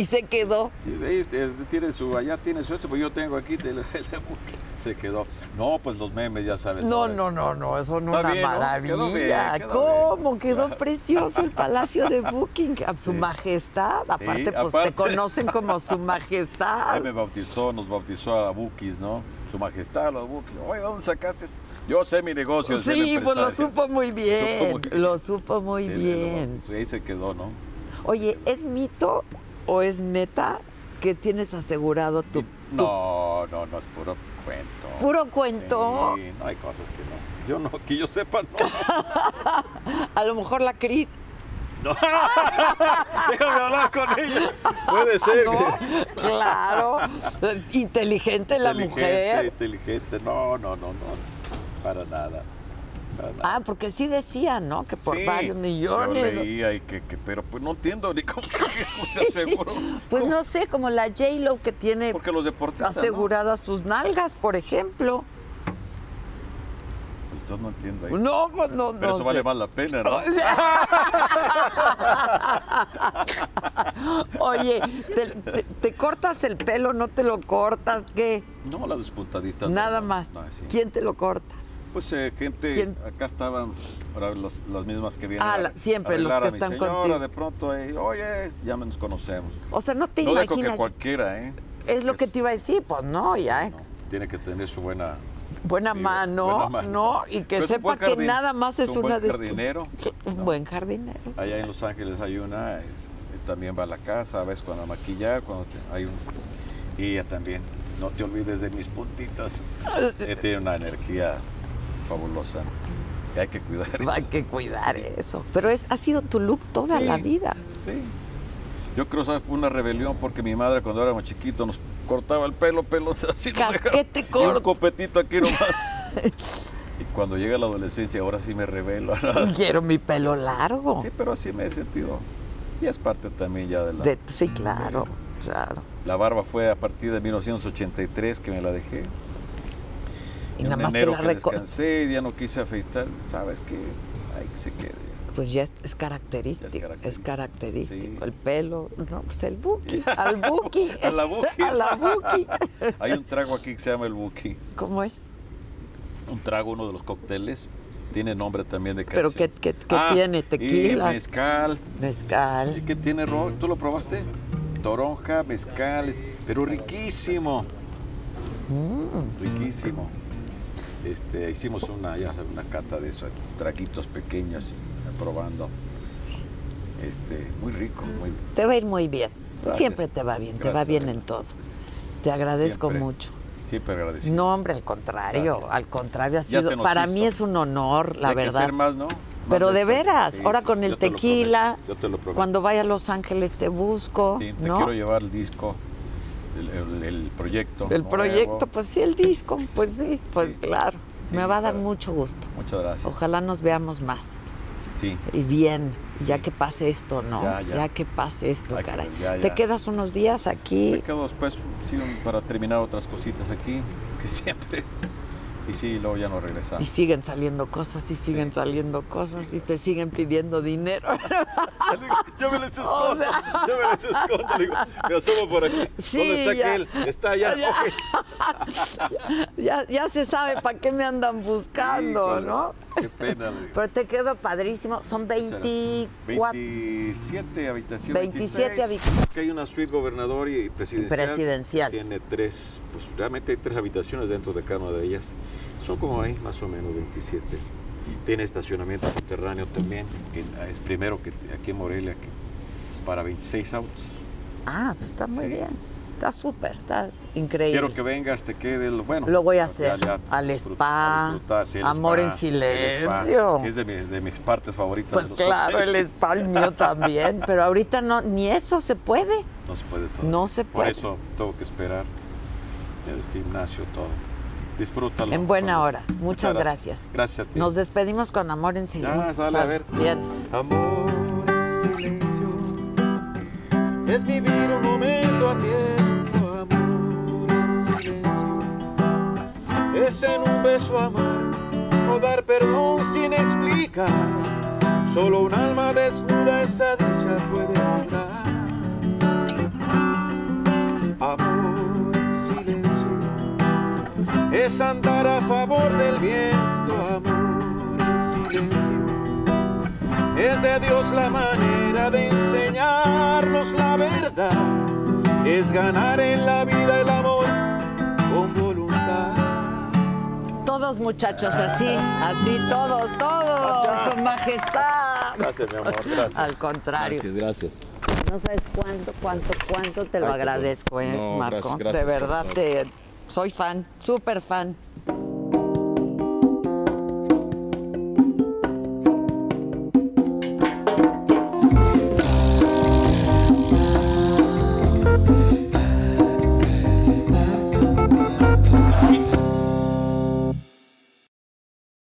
Y se quedó. sí, ahí, eh, tiene su, allá tiene su esto, pues yo tengo aquí. se quedó. No, pues los memes, ya sabes. No, ahora. no, no, no, eso no Está una bien, ¿no? maravilla. Quedó bien, quedó ¿Cómo? bien. Quedó precioso el palacio de Buckingham. Su Sí. majestad. Aparte, pues aparte. te conocen como su majestad. Ahí me bautizó, nos bautizó a Bukis, ¿no? Su majestad, los Bukis. Oye, ¿dónde sacaste? Yo sé mi negocio. Sí, pues lo supo muy bien. muy bien. Lo supo muy bien. ahí se quedó, ¿no? Oye, ¿es mito o es neta que tienes asegurado tu... tu- No, no, no es puro cuento. ¿Puro cuento? Sí, no hay cosas que no. Yo no, que yo sepa, no. A lo mejor la Cris. Déjame hablar con ella. Puede ser. ¿No? Claro. Inteligente la inteligente, mujer. inteligente. No, no, no, no. Para nada. Ah, porque sí decía, ¿no? Que por Sí, varios Yo millones. ¿no? leía y que, que- pero pues no entiendo ni cómo, se aseguró. Pues ¿Cómo? no sé, como la J-Lo que tiene Porque los deportistas. ¿no? aseguradas sus nalgas, por ejemplo. Pues yo no entiendo ahí. No, pues no, pero no eso vale más la pena, ¿no? O sea- Oye, ¿te, te- te cortas el pelo, no te lo cortas? ¿Qué? No, las despuntaditas. no, Nada no, más. no, sí. ¿Quién te lo corta? Pues eh, gente, ¿Quién? acá estaban ahora los, las mismas que vienen. Ah, la- siempre, a los que están señora, contigo. de pronto, ahí, oye, ya nos conocemos. O sea, no te no dejo que imaginas. cualquiera, ¿eh? Es lo que te iba a decir, pues no, ya. No, tiene que tener su buena... Buena, mano, buena mano. ¿no? Y que Pero sepa que jardín, nada más es un una buen jardinero. Un No. buen jardinero. Allá en Los Ángeles hay una, eh, también va a la casa, a veces cuando maquillar, cuando te- hay un... Y ella también, no te olvides de mis puntitas. Tiene una energía fabulosa y hay que cuidar eso. Hay que cuidar eso. Pero es, ha sido tu look toda Sí. la vida. Sí. Yo creo que fue una rebelión porque mi madre cuando éramos chiquitos nos cortaba el pelo, pelo así. Casquete y un corto. copetito aquí nomás. y cuando llega la adolescencia ahora sí me revelo. ¿no? Quiero mi pelo largo. Sí, pero así me he sentido. Y es parte también ya de la... De- sí, claro, claro. La barba fue a partir de 1983 que me la dejé. Y en nada más te la que reco- descansé y ya no quise afeitar. ¿Sabes? Ahí que se quede. Pues ya es, es característico, Ya es es característico. Sí. El pelo, no, pues el buki, al buki. A la buki. A la buki. Hay un trago aquí que se llama el Buki. ¿Cómo es? Un trago, uno de los cócteles. Tiene nombre también de ¿Pero canción. qué- qué- qué Ah, tiene? y ¿Tequila? mezcal. ¿Y Mezcal. qué tiene, Ro? ¿Tú lo probaste? Toronja, mezcal, pero riquísimo. Mm. Riquísimo. Este, hicimos una, ya, una cata de esos traguitos pequeños, probando. Este, muy rico, muy Te va a ir muy bien. Gracias. Siempre te va bien, te va bien en todo. Te agradezco Siempre. mucho. siempre agradecido. No, hombre, al contrario, Gracias. al contrario, ha sido, para hizo. mí es un honor, la Hay que verdad. más, ¿no? Más Pero de veras, Sí, ahora sí, con el tequila, te lo prometo. cuando vaya a Los Ángeles te busco, Sí, te ¿no? quiero llevar el disco, el, proyecto. El nuevo. proyecto, pues sí, el disco, pues sí, pues Sí. claro. Sí, Me va a dar claro. mucho gusto. Muchas gracias. Ojalá nos veamos más. Sí, Y bien, ya que pase esto, ¿no? Ya, ya. que pase esto, caray. ya, Te quedas unos días aquí. me quedo después sí, para terminar otras cositas aquí, que siempre. Y sí, luego ya no Y regresamos. siguen saliendo cosas y siguen saliendo cosas y te siguen pidiendo dinero. Yo me les escondo, O sea- yo me les escondo, digo, me asomo por aquí. Sí, ¿Dónde está ya. aquel? Está allá. Ya. ok. ya, ya se sabe para qué me andan buscando, Híjole, ¿no? Qué pena. digo. Pero te quedó padrísimo. Son Muchas gracias. 24. 27 habitaciones. 27 26, habitaciones. Que hay una suite gobernador y presidencial. Presidencial. Tiene tres, pues realmente hay tres habitaciones dentro de cada una de ellas. Son como ahí, más o menos 27. Tiene estacionamiento subterráneo también, que es primero que aquí en Morelia, que para 26 autos. Ah, pues está muy Sí. bien. Está súper, está increíble. Quiero que vengas, te quede lo bueno. Lo voy a hacer. ya Al spa, a disfrutar, sí, el amor spa, en silencio. spa, es de, mi- de mis partes favoritas. Pues de los claro, el spa el mío también, pero ahorita no, ni eso se puede. No se puede todo. No se puede. Por eso tengo que esperar el gimnasio, todo. Disfrútalo. En buena Cuando- hora. Muchas gracias. Gracias a ti. Nos despedimos con amor en silencio. Ya, sale, a ver. Bien. Amor en silencio es vivir un momento a tiempo. Amor en silencio es en un beso amar o dar perdón sin explicar. Solo un alma desnuda esa dicha puede lograr. Amor es andar a favor del viento. Amor en silencio es de Dios la manera de enseñarnos la verdad. Es ganar en la vida el amor con voluntad. Todos muchachos, así, así, todos, todos, su majestad. Gracias, mi amor, gracias. Al contrario. gracias. No sabes cuánto, cuánto, cuánto te lo Ay, agradezco, ¿eh, No, Marco? gracias, gracias de verdad, te, soy fan, súper fan.